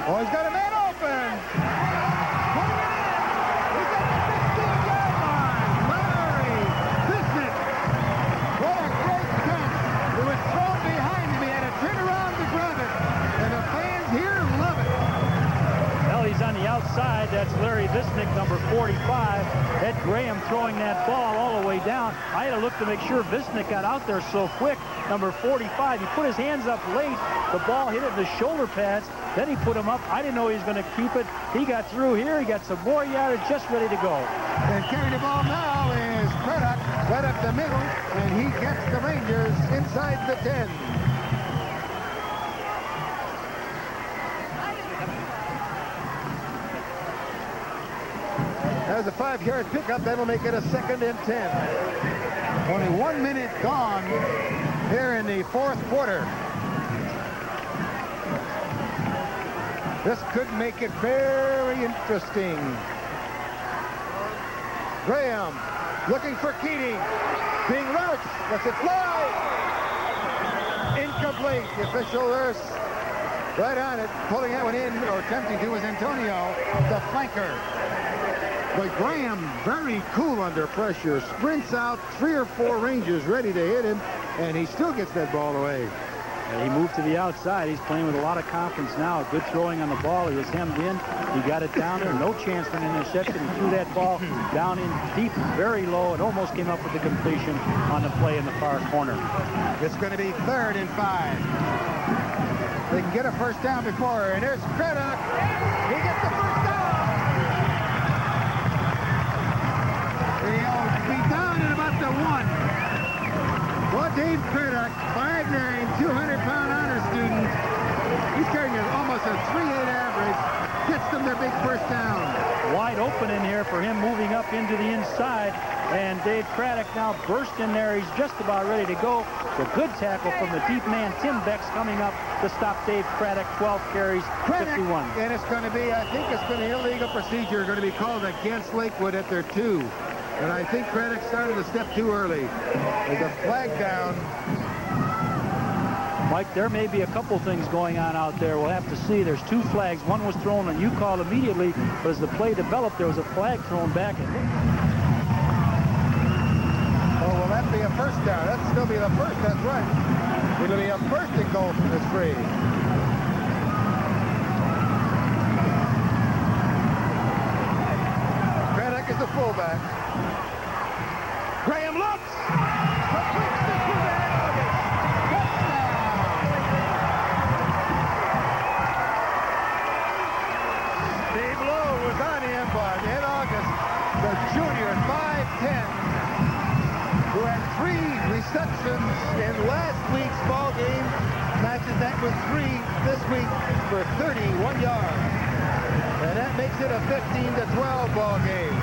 Oh, he's got a man open. on the outside. That's Larry Visnick, number 45. Ed Graham throwing that ball all the way down. I had to look to make sure Visnick got out there so quick. Number 45, he put his hands up late. The ball hit it in the shoulder pads. Then he put them up. I didn't know he was going to keep it. He got through here. He got some more yardage, just ready to go. And carrying the ball now is Craddock right up the middle, and he gets the Rangers inside the 10. As a five-yard pickup. That'll make it a second and 10. Only one minute gone here in the fourth quarter. This could make it very interesting. Graham looking for Keating. Being rushed. Lets it fly. Incomplete. The official nurse right on it. Pulling that one in, or attempting to, was Antonio, the flanker. But Graham, very cool under pressure, sprints out three or four Rangers ready to hit him, and he still gets that ball away. And he moved to the outside. He's playing with a lot of confidence now. Good throwing on the ball. He was hemmed in. He got it down there. No chance for an interception. He threw that ball down in deep, very low, and almost came up with the completion on the play in the far corner. It's going to be third and five. They can get a first down before, and there's Craddock. Be down at about the one. Well, Dave Craddock, 5'9", 200-pound honor student. He's carrying almost a 3.8 average. Gets them their big first down. Wide open in here for him moving up into the inside. And Dave Craddock now burst in there. He's just about ready to go. The good tackle from the deep man, Tim Beck's coming up to stop Dave Craddock. 12 carries, Craddock, 51. And it's going to be, I think it's going to be illegal procedure going to be called against Lakewood at their two. And I think Craddock started a step too early. There's a flag down. Mike, there may be a couple things going on out there. We'll have to see. There's two flags. One was thrown and you called immediately, but as the play developed, there was a flag thrown back. at Oh, will that be a first down? That'll still be the first. That's right. It'll be a first and goal from this free. Craddock is the Graham looks. Completes August. Touchdown. Steve Lowe was on him, but Ed August, the junior, 5'10", who had three receptions in last week's ball game, matches that with three this week for 31 yards. And that makes it a 15 to 12 ball game.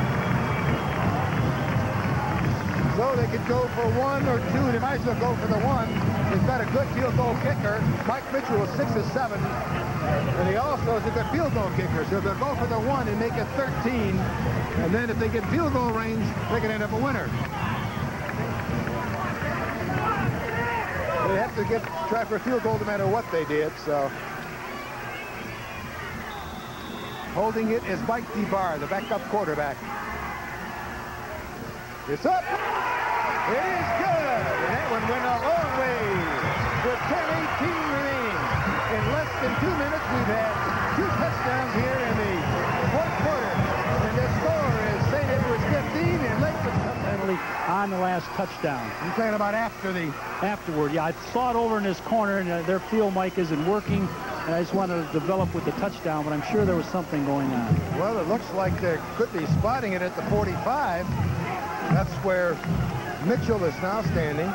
So they could go for one or two. They might as well go for the one. They've got a good field goal kicker. Mike Mitchell was six or seven. And he also is a good field goal kicker. So they'll go for the one and make it 13. And then if they get field goal range, they can end up a winner. They have to get try for a field goal no matter what they did. So holding it is Mike DeBar, the backup quarterback. It's up. It is good. And that one went a long way with 10-18 remaining. In less than two minutes, we've had two touchdowns here in the fourth quarter. And the score is St. Edward's 15 and Lakewood penalty on the last touchdown. I'm saying about after the... Afterward, yeah. I saw it over in this corner, and uh, their field mic isn't working, and I just wanted to develop with the touchdown, but I'm sure there was something going on. Well, it looks like they could be spotting it at the 45. That's where Mitchell is now standing. (coughs)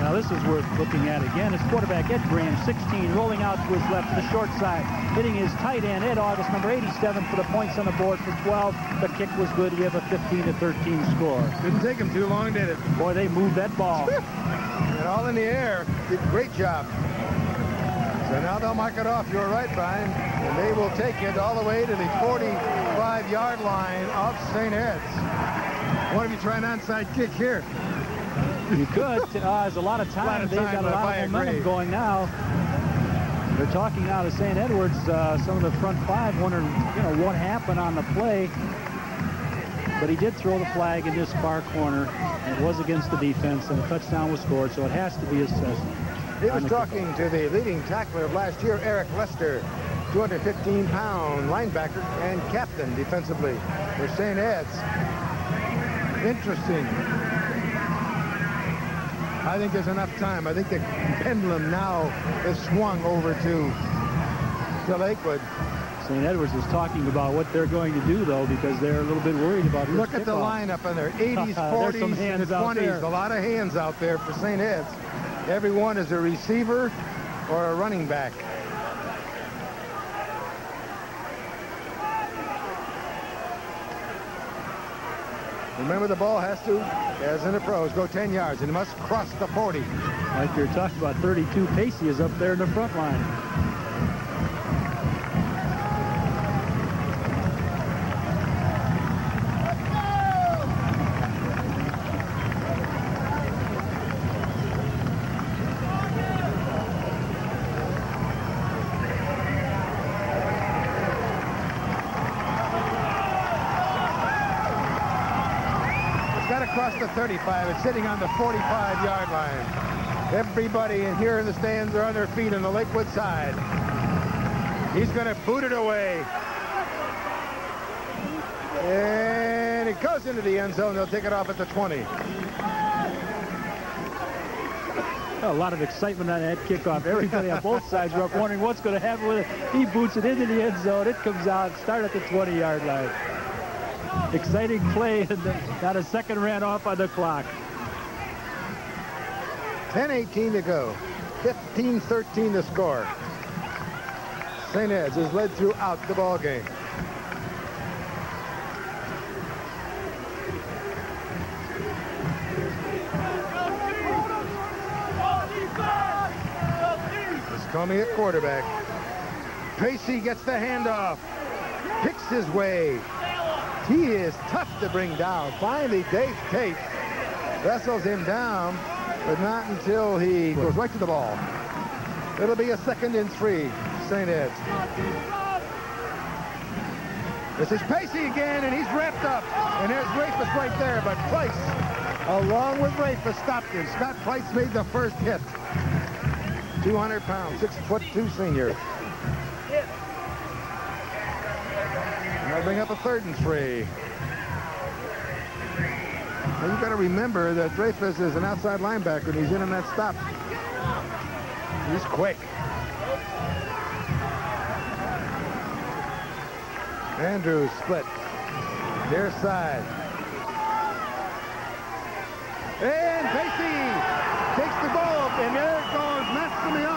now this is worth looking at again. It's quarterback Ed Graham, 16, rolling out to his left to the short side, hitting his tight end Ed August, number 87, for the points on the board for 12. The kick was good. We have a 15 to 13 score. Didn't take him too long, did it? Boy, they moved that ball. (laughs) and all in the air. Did a great job. So now they'll mark it off. You're right, Brian. And they will take it all the way to the 45-yard line of St. Ed's. What if you try an onside kick here? You could. Uh, there's a lot of time. (laughs) A lot of They've time got a lot of momentum agree. going now. They're talking now to St. Edwards. Uh, some of the front five wondering, you know, what happened on the play. But he did throw the flag in this far corner. It was against the defense, and a touchdown was scored, so it has to be assessed. He was talking to the leading tackler of last year, Eric Lester, 215-pound linebacker and captain defensively for St. Ed's. Interesting. I think there's enough time. I think the pendulum now is swung over to, to Lakewood. St. Edwards is talking about what they're going to do, though, because they're a little bit worried about Look at the lineup in (laughs) there. 80s, 40s, and 20s. A lot of hands out there for St. Ed's. Everyone is a receiver or a running back. Remember, the ball has to, as in the pros, go 10 yards, and it must cross the 40. Like you're talking about, 32 Pacey is up there in the front line. 35. It's sitting on the 45-yard line. Everybody in here in the stands are on their feet on the Lakewood side. He's going to boot it away. And it goes into the end zone. They'll take it off at the 20. A lot of excitement on that kickoff. Everybody on both sides were up wondering what's going to happen with it. He boots it into the end zone. It comes out, start at the 20-yard line. Exciting play, and not a second ran off on the clock. 10-18 to go. 15-13 to score. St. Ed's is led throughout the ball game. Comey at quarterback. Pacey gets the handoff. Picks his way. He is tough to bring down. Finally, Dave Tate wrestles him down, but not until he goes right to the ball. It'll be a second and three, St. Ed's. This is Pacey again, and he's wrapped up. And there's Rafus right there, but Price, along with Rafus, stopped him. Scott Price made the first hit. 200 pounds, six foot two senior. Bring up a third and three. Now you've got to remember that Dreyfus is an outside linebacker and he's in on that stop. He's quick. Andrews split. Their side. And Pacey takes the ball, and there goes Massimiani.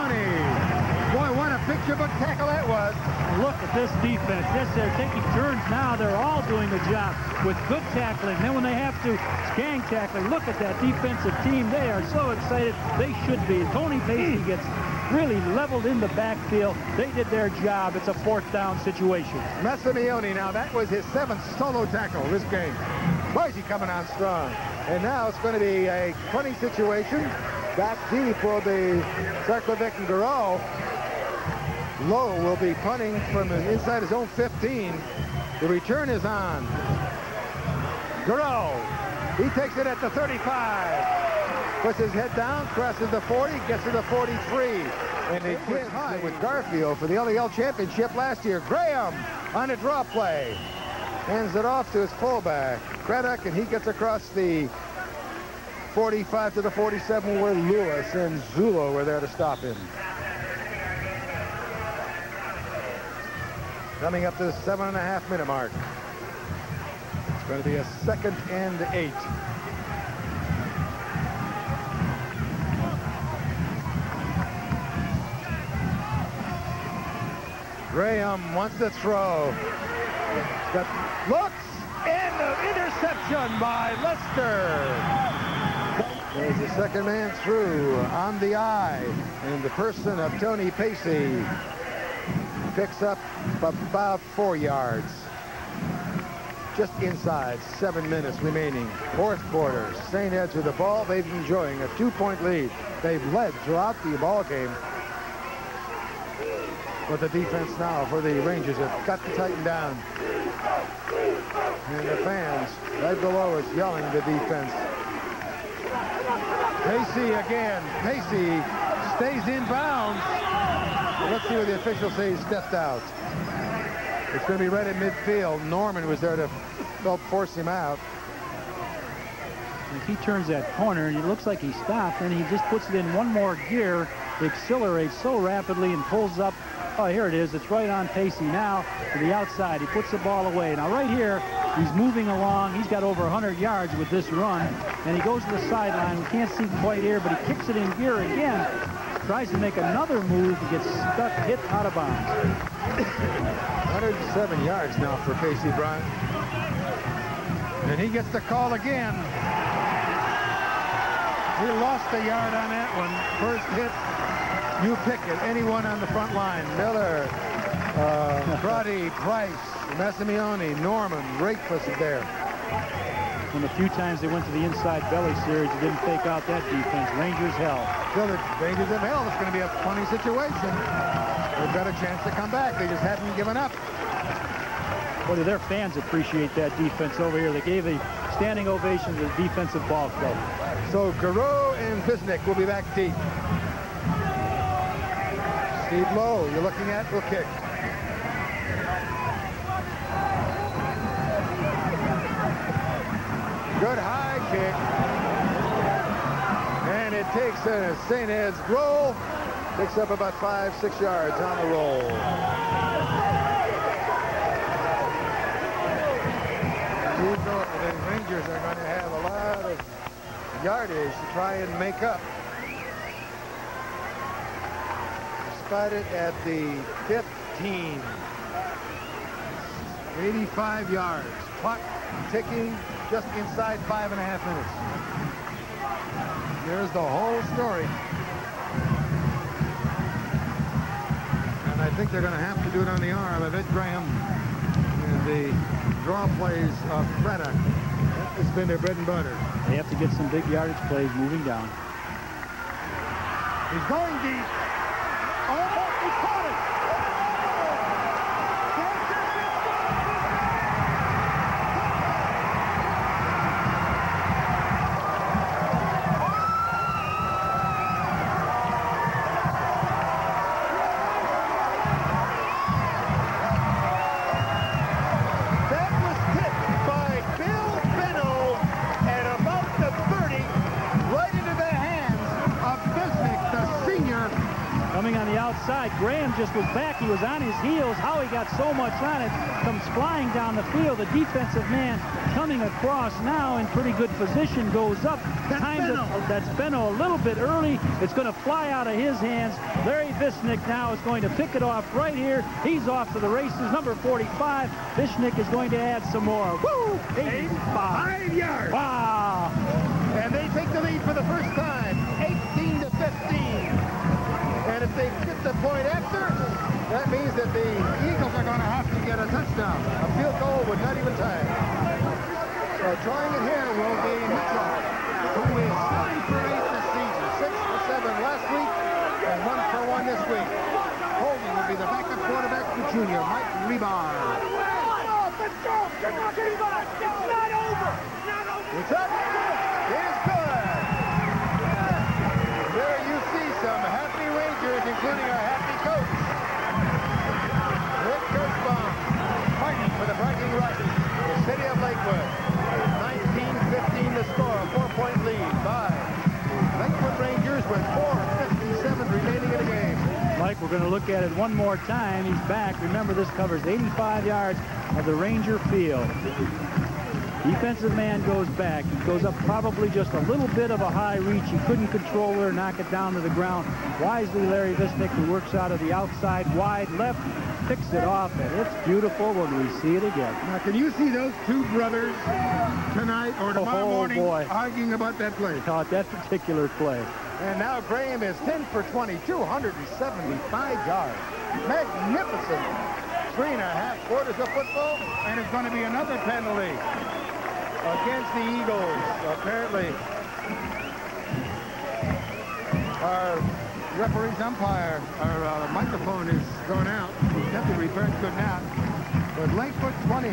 What a tackle that was. Look at this defense. Yes, they're taking turns now. They're all doing the job with good tackling. Then when they have to gang tackling, look at that defensive team. They are so excited. They should be. Tony Pacey gets really leveled in the backfield. They did their job. It's a fourth down situation. Massimioni now, that was his seventh solo tackle this game. Boy, is he coming on strong. And now it's going to be a funny situation. Back deep will be Starkovic and Garreau. Lowe will be punting from inside his own 15. The return is on. Garreau. He takes it at the 35. puts his head down, crosses the 40, gets to the 43. And he gets high with Garfield for the LEL championship last year. Graham on a draw play. Hands it off to his fullback, Craddock, and he gets across the 45 to the 47 where Lewis and Zulo were there to stop him. Coming up to the seven and a half minute mark. It's going to be a second and eight. Graham wants to throw. Got looks and an interception by Lester. There's the second man through on the eye in the person of Tony Pacey. Picks up about four yards. Just inside, seven minutes remaining. Fourth quarter, St. Ed's with the ball. They've been enjoying a two-point lead. They've led throughout the ball game. But the defense now for the Rangers have got to tighten down. And the fans right below us yelling the defense. Pacey again. Pacey stays in bounds. Let's see what the officials say he stepped out. It's going to be right at midfield. Norman was there to help force him out. If he turns that corner and it looks like he stopped, and he just puts it in one more gear, accelerates so rapidly and pulls up Oh, here it is. It's right on Pacey now to the outside. He puts the ball away. Now, right here, he's moving along. He's got over 100 yards with this run, and he goes to the sideline. We can't see quite here, but he kicks it in gear again. Tries to make another move. He gets stuck, hit out of bounds. 107 yards now for Pacey Bryant. And he gets the call again. He lost a yard on that one. First hit you pick it. Anyone on the front line. Miller, uh, (laughs) Crotty, Price, Massimione, Norman, Rakefus is there. And the few times they went to the inside belly series, they didn't fake out that defense. Rangers hell. Still, the Rangers have hell. It's going to be a funny situation. They've got a chance to come back. They just haven't given up. Boy, their fans appreciate that defense over here. They gave a standing ovation to the defensive ball club. So Garreau and Visnick will be back deep. Steve Lowe, you're looking at, will kick. Good high kick. And it takes a St. Ed's roll. Picks up about five, six yards on the roll. The Rangers are going to have a lot of yardage to try and make up. spotted at the 15. 85 yards. Ticking just inside five and a half minutes. There's the whole story. And I think they're going to have to do it on the arm of Ed Graham. And the draw plays of Freda. It's been their bread and butter. They have to get some big yardage plays moving down. He's going deep. Oh, just was back. He was on his heels. How he got so much on it comes flying down the field. The defensive man coming across now in pretty good position goes up. That's Time Benno. To, that's Benno a little bit early. It's going to fly out of his hands. Larry Visnick now is going to pick it off right here. He's off to the races. Number 45. Visnick is going to add some more. Woo! 85. Five yards. Wow. The point after, that means that the Eagles are going to have to get a touchdown. A field goal would not even tie. So trying it here will be Mitchell, who is 7 for 8 this season. 6 for 7 last week and 1 for 1 this week. Holding will be the backup quarterback for junior, Mike Rebar. Let's go! It's not over! It's not over! It's up. including our happy coach. Rick Kirschbaum, fighting for the bragging rights. The city of Lakewood. 19-15 the score, a four-point lead by Lakewood Rangers with 4.57 remaining in the game. Mike, we're going to look at it one more time. He's back. Remember, this covers 85 yards of the Ranger field. Defensive man goes back. He goes up probably just a little bit of a high reach. He couldn't control it or knock it down to the ground. Wisely, Larry Visnick, who works out of the outside wide left, picks it off, and it's beautiful when we see it again. Now, can you see those two brothers tonight or oh, tomorrow Oh, morning boy. arguing about that play? Caught that particular play. And now Graham is 10 for 20, 275 yards. Magnificent. Three and a half quarters of football, and it's going to be another penalty against the Eagles. Apparently, our referee's umpire, our uh, microphone is going out. We Deputy return good not. Now. But Lakewood 20.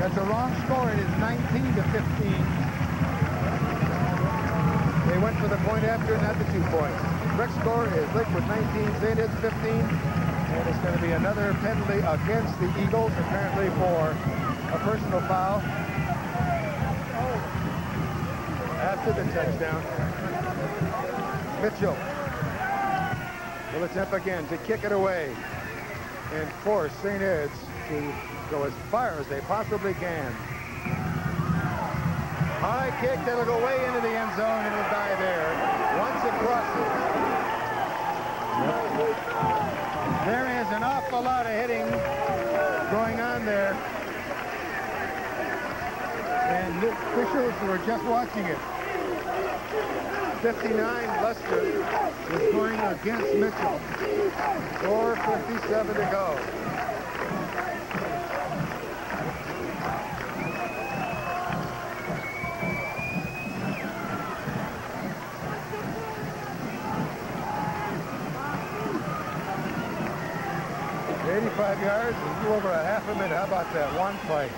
That's a wrong score. It is 19 to 15. They went for the point after, not the two points. Correct score is Lakewood 19, St. Ed's 15. And it's going to be another penalty against the Eagles, apparently for a personal foul. After the touchdown. Mitchell will attempt again to kick it away and force St. Ed's to go as far as they possibly can. High kick that'll go way into the end zone and it'll die there. Once it crosses. There is an awful lot of hitting going on there. And the officials were just watching it. 59 Lester is going against Mitchell. 4.57 to go. Eighty-five yards, a little over a half a minute. How about that one play?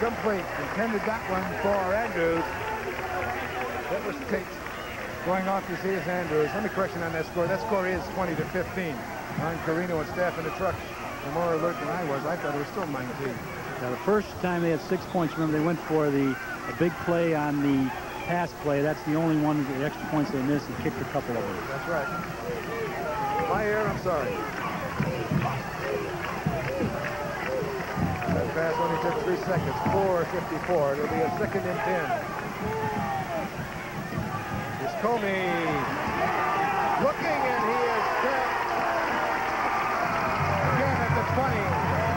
Incomplete. Intended that one for Andrews. That was Tate going off to see his Andrews. Let me correction on that score. That score is 20 to 15. Ron Carino and staff in the truck are more alert than I was. I thought it was still 19. Now, the first time they had six points, remember, they went for the a big play on the pass play. That's the only one, the extra points they missed. They kicked a couple of them. That's right. My error, I'm sorry. Pass only took three seconds. 4.54. It'll be a second and 10. Here's Comey. Looking, and he is set. Again at the 20.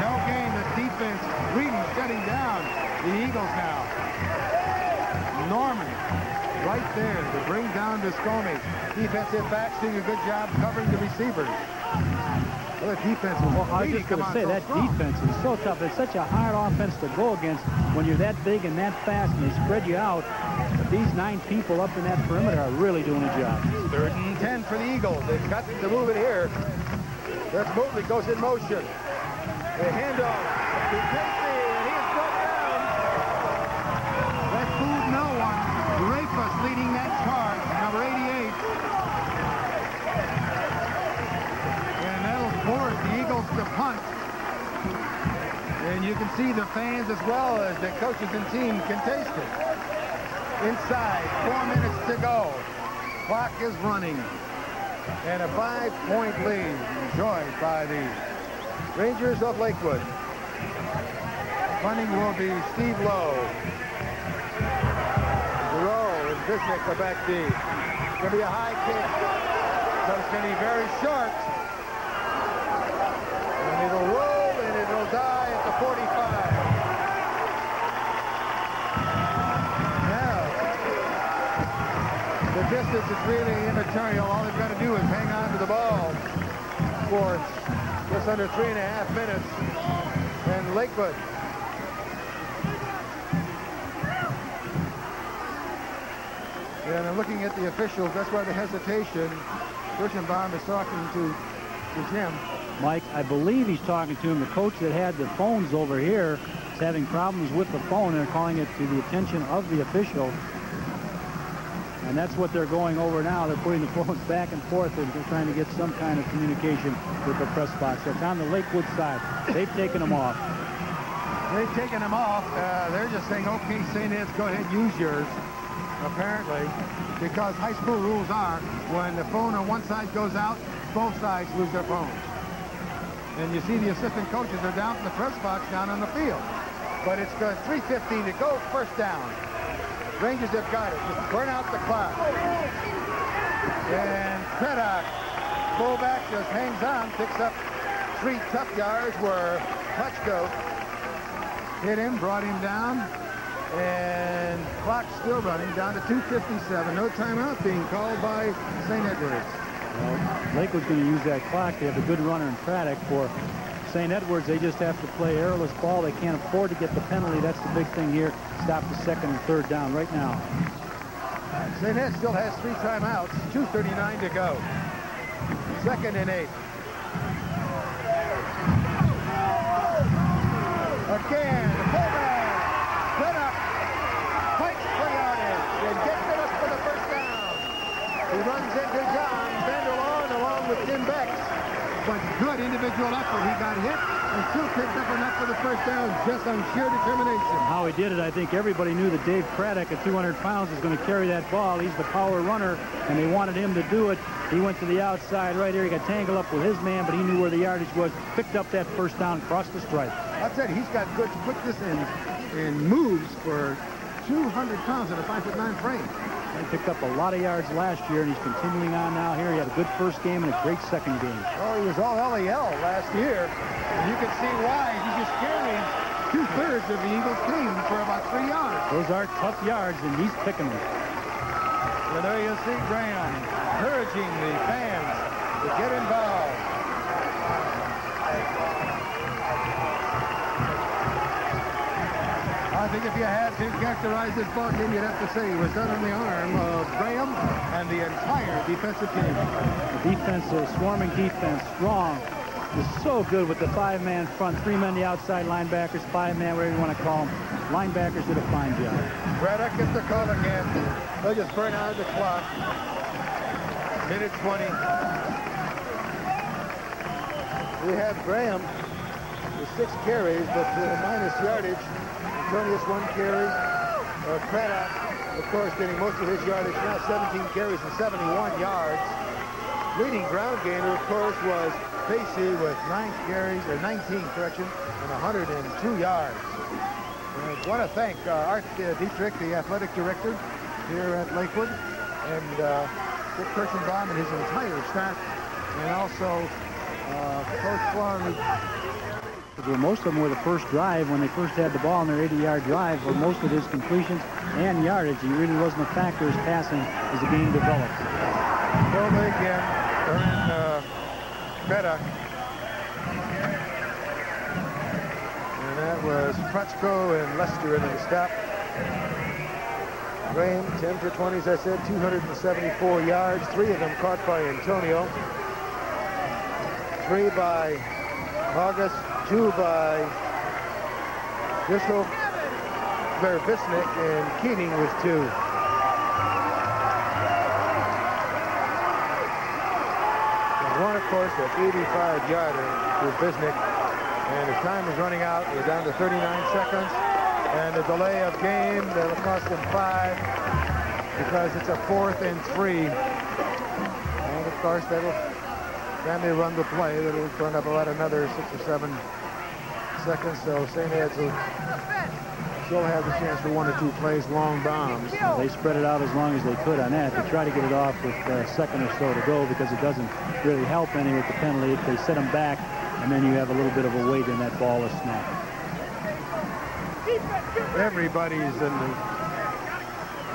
No gain. The defense really shutting down the Eagles now. Norman right there to bring down Viscomi. Defensive backs doing a good job covering the receivers. Well, the defense will Well, I was just going to say, that strong. defense is so tough. It's such a hard offense to go against when you're that big and that fast and they spread you out. But these nine people up in that perimeter are really doing a job. Third and 10 for the Eagles. They've got to move it here. That's Mobley goes in motion. The handoff to Pacey, and he is brought down. That fooled no one. Rafus leading that charge, number 88. And that'll force the Eagles to punt. And you can see the fans as well as the coaches and team can taste it. Inside, four minutes to go. Clock is running. And a five-point lead enjoyed by the Rangers of Lakewood. Running will be Steve Lowe. Giroux and Visnick are back deep. It's going to be a high kick. So it's going to be very short. And it'll roll and it'll die at the 45. Now, the distance is really immaterial. All they've got to do is hang on to the ball for just under three and a half minutes. And Lakewood And I'm looking at the officials. That's why the hesitation. Kirchenbaum is talking to, to Jim. Mike, I believe he's talking to him. The coach that had the phones over here is having problems with the phone and calling it to the attention of the official. And that's what they're going over now. They're putting the phones back and forth and they're trying to get some kind of communication with the press box. That's on the Lakewood side. They've taken them off. They've taken them off. Uh, they're just saying, okay, St. Ed's, go ahead, use yours, apparently, because high school rules are when the phone on one side goes out, both sides lose their phones. And you see the assistant coaches are down in the press box down on the field. But it's 3.15 to go, first down. Rangers have got it. Just burn out the clock. And Craddock, fullback, just hangs on, picks up three tough yards where Hutchko hit him, brought him down, and clock still running down to 2.57. No timeout being called by St. Edwards. Well, Lakewood's going to use that clock. They have a good runner in Craddock for St. Edwards. They just have to play airless ball. They can't afford to get the penalty. That's the big thing here. Stop the second and third down right now. St. Ed still has three timeouts, 2.39 to go. Second and eight. Again, the fullback, split up, fights for yardage, and gets it up for the first down. He runs into John Vanderlaan along with Tim Bex. But good individual effort. He got hit and still picked up enough for the first down just on sheer determination. How he did it, I think everybody knew that Dave Craddock at 200 pounds is going to carry that ball. He's the power runner, and they wanted him to do it. He went to the outside right here. He got tangled up with his man, but he knew where the yardage was. Picked up that first down, crossed the stripe. I said he's got good quickness and, in moves for 200 pounds at a 5'9 frame. He picked up a lot of yards last year, and he's continuing on now here. He had a good first game and a great second game. Oh, he was all LEL last year. And you can see why. He just carried two-thirds of the Eagles team for about three yards. Those are tough yards, and he's picking them. And there you see Graham encouraging the fans to get involved. I think if you had to characterize this ball game, you'd have to say it was done on the arm of Graham and the entire defensive team. The defense, a swarming defense, strong, is so good with the five-man front, three men the outside linebackers, five-man, whatever you want to call them. Linebackers did a fine job. Craddock gets the call again. They'll just burn out the clock. Minute 20. We have Graham with six carries, but minus yardage. Antonius one carry. Uh, of course, getting most of his yardage now, 17 carries and 71 yards. Leading ground gainer, of course, was Pacey with nine carries, or 19, correction, and 102 yards. And I want to thank uh, Art uh, Dietrich, the athletic director here at Lakewood, and uh, Dick Kirschenbaum and his entire staff, and also uh, Coach Florley. Well, most of them were the first drive when they first had the ball in their 80-yard drive for most of his completions and yardage. He really wasn't a factor as passing as the game developed. Over again, Aaron uh, Craddock. And that was Prachko and Lester in the stop. Graham, 10 for 20, as I said, 274 yards, three of them caught by Antonio, three by August, two by Bissell, Vervisnik, and Keating with two. one, of course, at 85-yarder to Visnick. And his time is running out. We're down to 39 seconds. And a delay of game that'll cost them five because it's a fourth and three. And, of course, that'll then they run the play. That'll turn up about another six or seven seconds. So St. Ed's will still have the chance for one or two plays, long bombs. They spread it out as long as they could on that. They try to get it off with a second or so to go because it doesn't really help any with the penalty. If they set them back, and then you have a little bit of a weight in that ball is snap. Everybody's in the,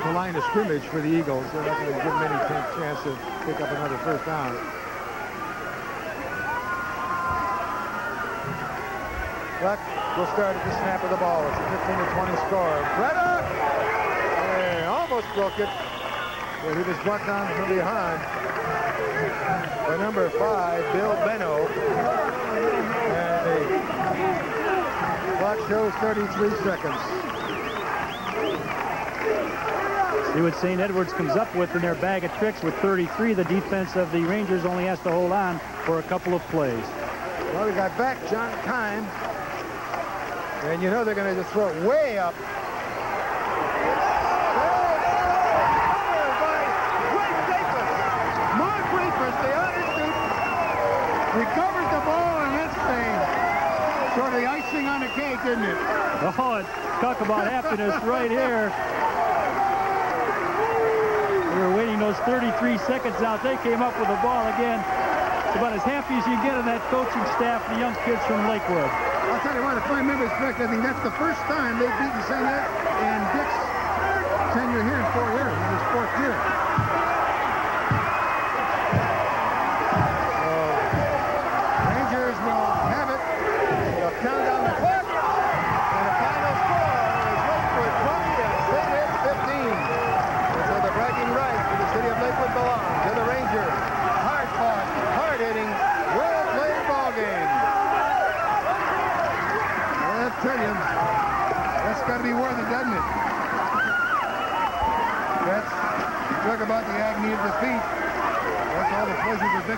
the line of scrimmage for the Eagles. They're not going to give them any chance to pick up another first down. Buck will start at the snap of the ball. It's a 15 to 20 score. Craddock! Hey, almost broke it. But he was brought down from behind by number five, Bill Benno. And the clock shows 33 seconds. See what St. Edwards comes up with in their bag of tricks with 33. The defense of the Rangers only has to hold on for a couple of plays. Well, we got back John Kime And you know they're going to just throw it way up. Mark Rafus, the undersuit, recovers the ball, and that's the sort of the icing on the cake, isn't it? Oh, talk about (laughs) happiness right here. We were waiting those 33 seconds out. They came up with the ball again. It's about as happy as you can get on that coaching staff and the young kids from Lakewood. I'll tell you what, if my memory's correct, I think that's the first time they've beaten. Ed in Dick's tenure here in four years. This is his fourth year.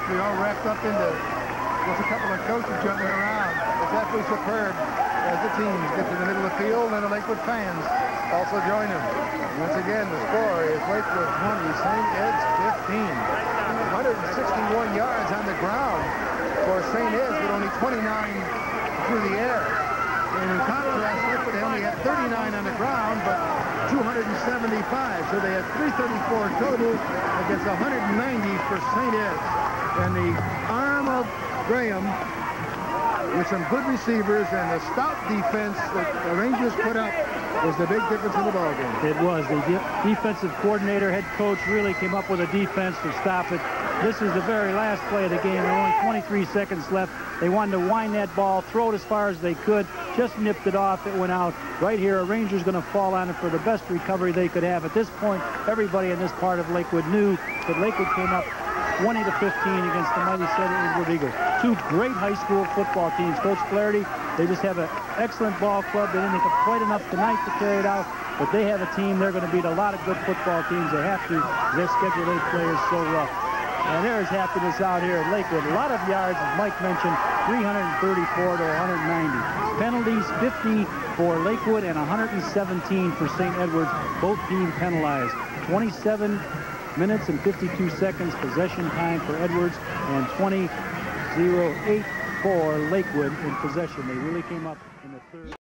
Victory all wrapped up into just a couple of coaches jumping around. It's absolutely superb as the teams get to the middle of the field and the Lakewood fans also join them. Once again, the score is Lakewood 20, St. Ed's 15. 161 yards on the ground for St. Ed's, but only 29 through the air. And in contrast, Lakewood only had 39 on the ground, but 275. So they had 334 total against 190 for St. Ed's. And the arm of Graham with some good receivers and the stout defense that the Rangers put up was the big difference in the ballgame. It was. The de defensive coordinator, head coach, really came up with a defense to stop it. This is the very last play of the game. There were only 23 seconds left. They wanted to wind that ball, throw it as far as they could, just nipped it off. It went out. Right here, a Ranger's going to fall on it for the best recovery they could have. At this point, everybody in this part of Lakewood knew that Lakewood came up 20 to 15 against the mighty St. Edward Eagles. Two great high school football teams. Coach Flaherty, they just have an excellent ball club. They didn't have quite enough tonight to carry it out, but they have a team. They're going to beat a lot of good football teams. They have to. Their schedule they play is so rough. And there is happiness out here at Lakewood. A lot of yards, as Mike mentioned, 334 to 190. Penalties, 50 for Lakewood and 117 for St. Edwards. Both teams penalized. 27 minutes and 52 seconds possession time for Edwards and 20.08 for Lakewood in possession. They really came up in the third.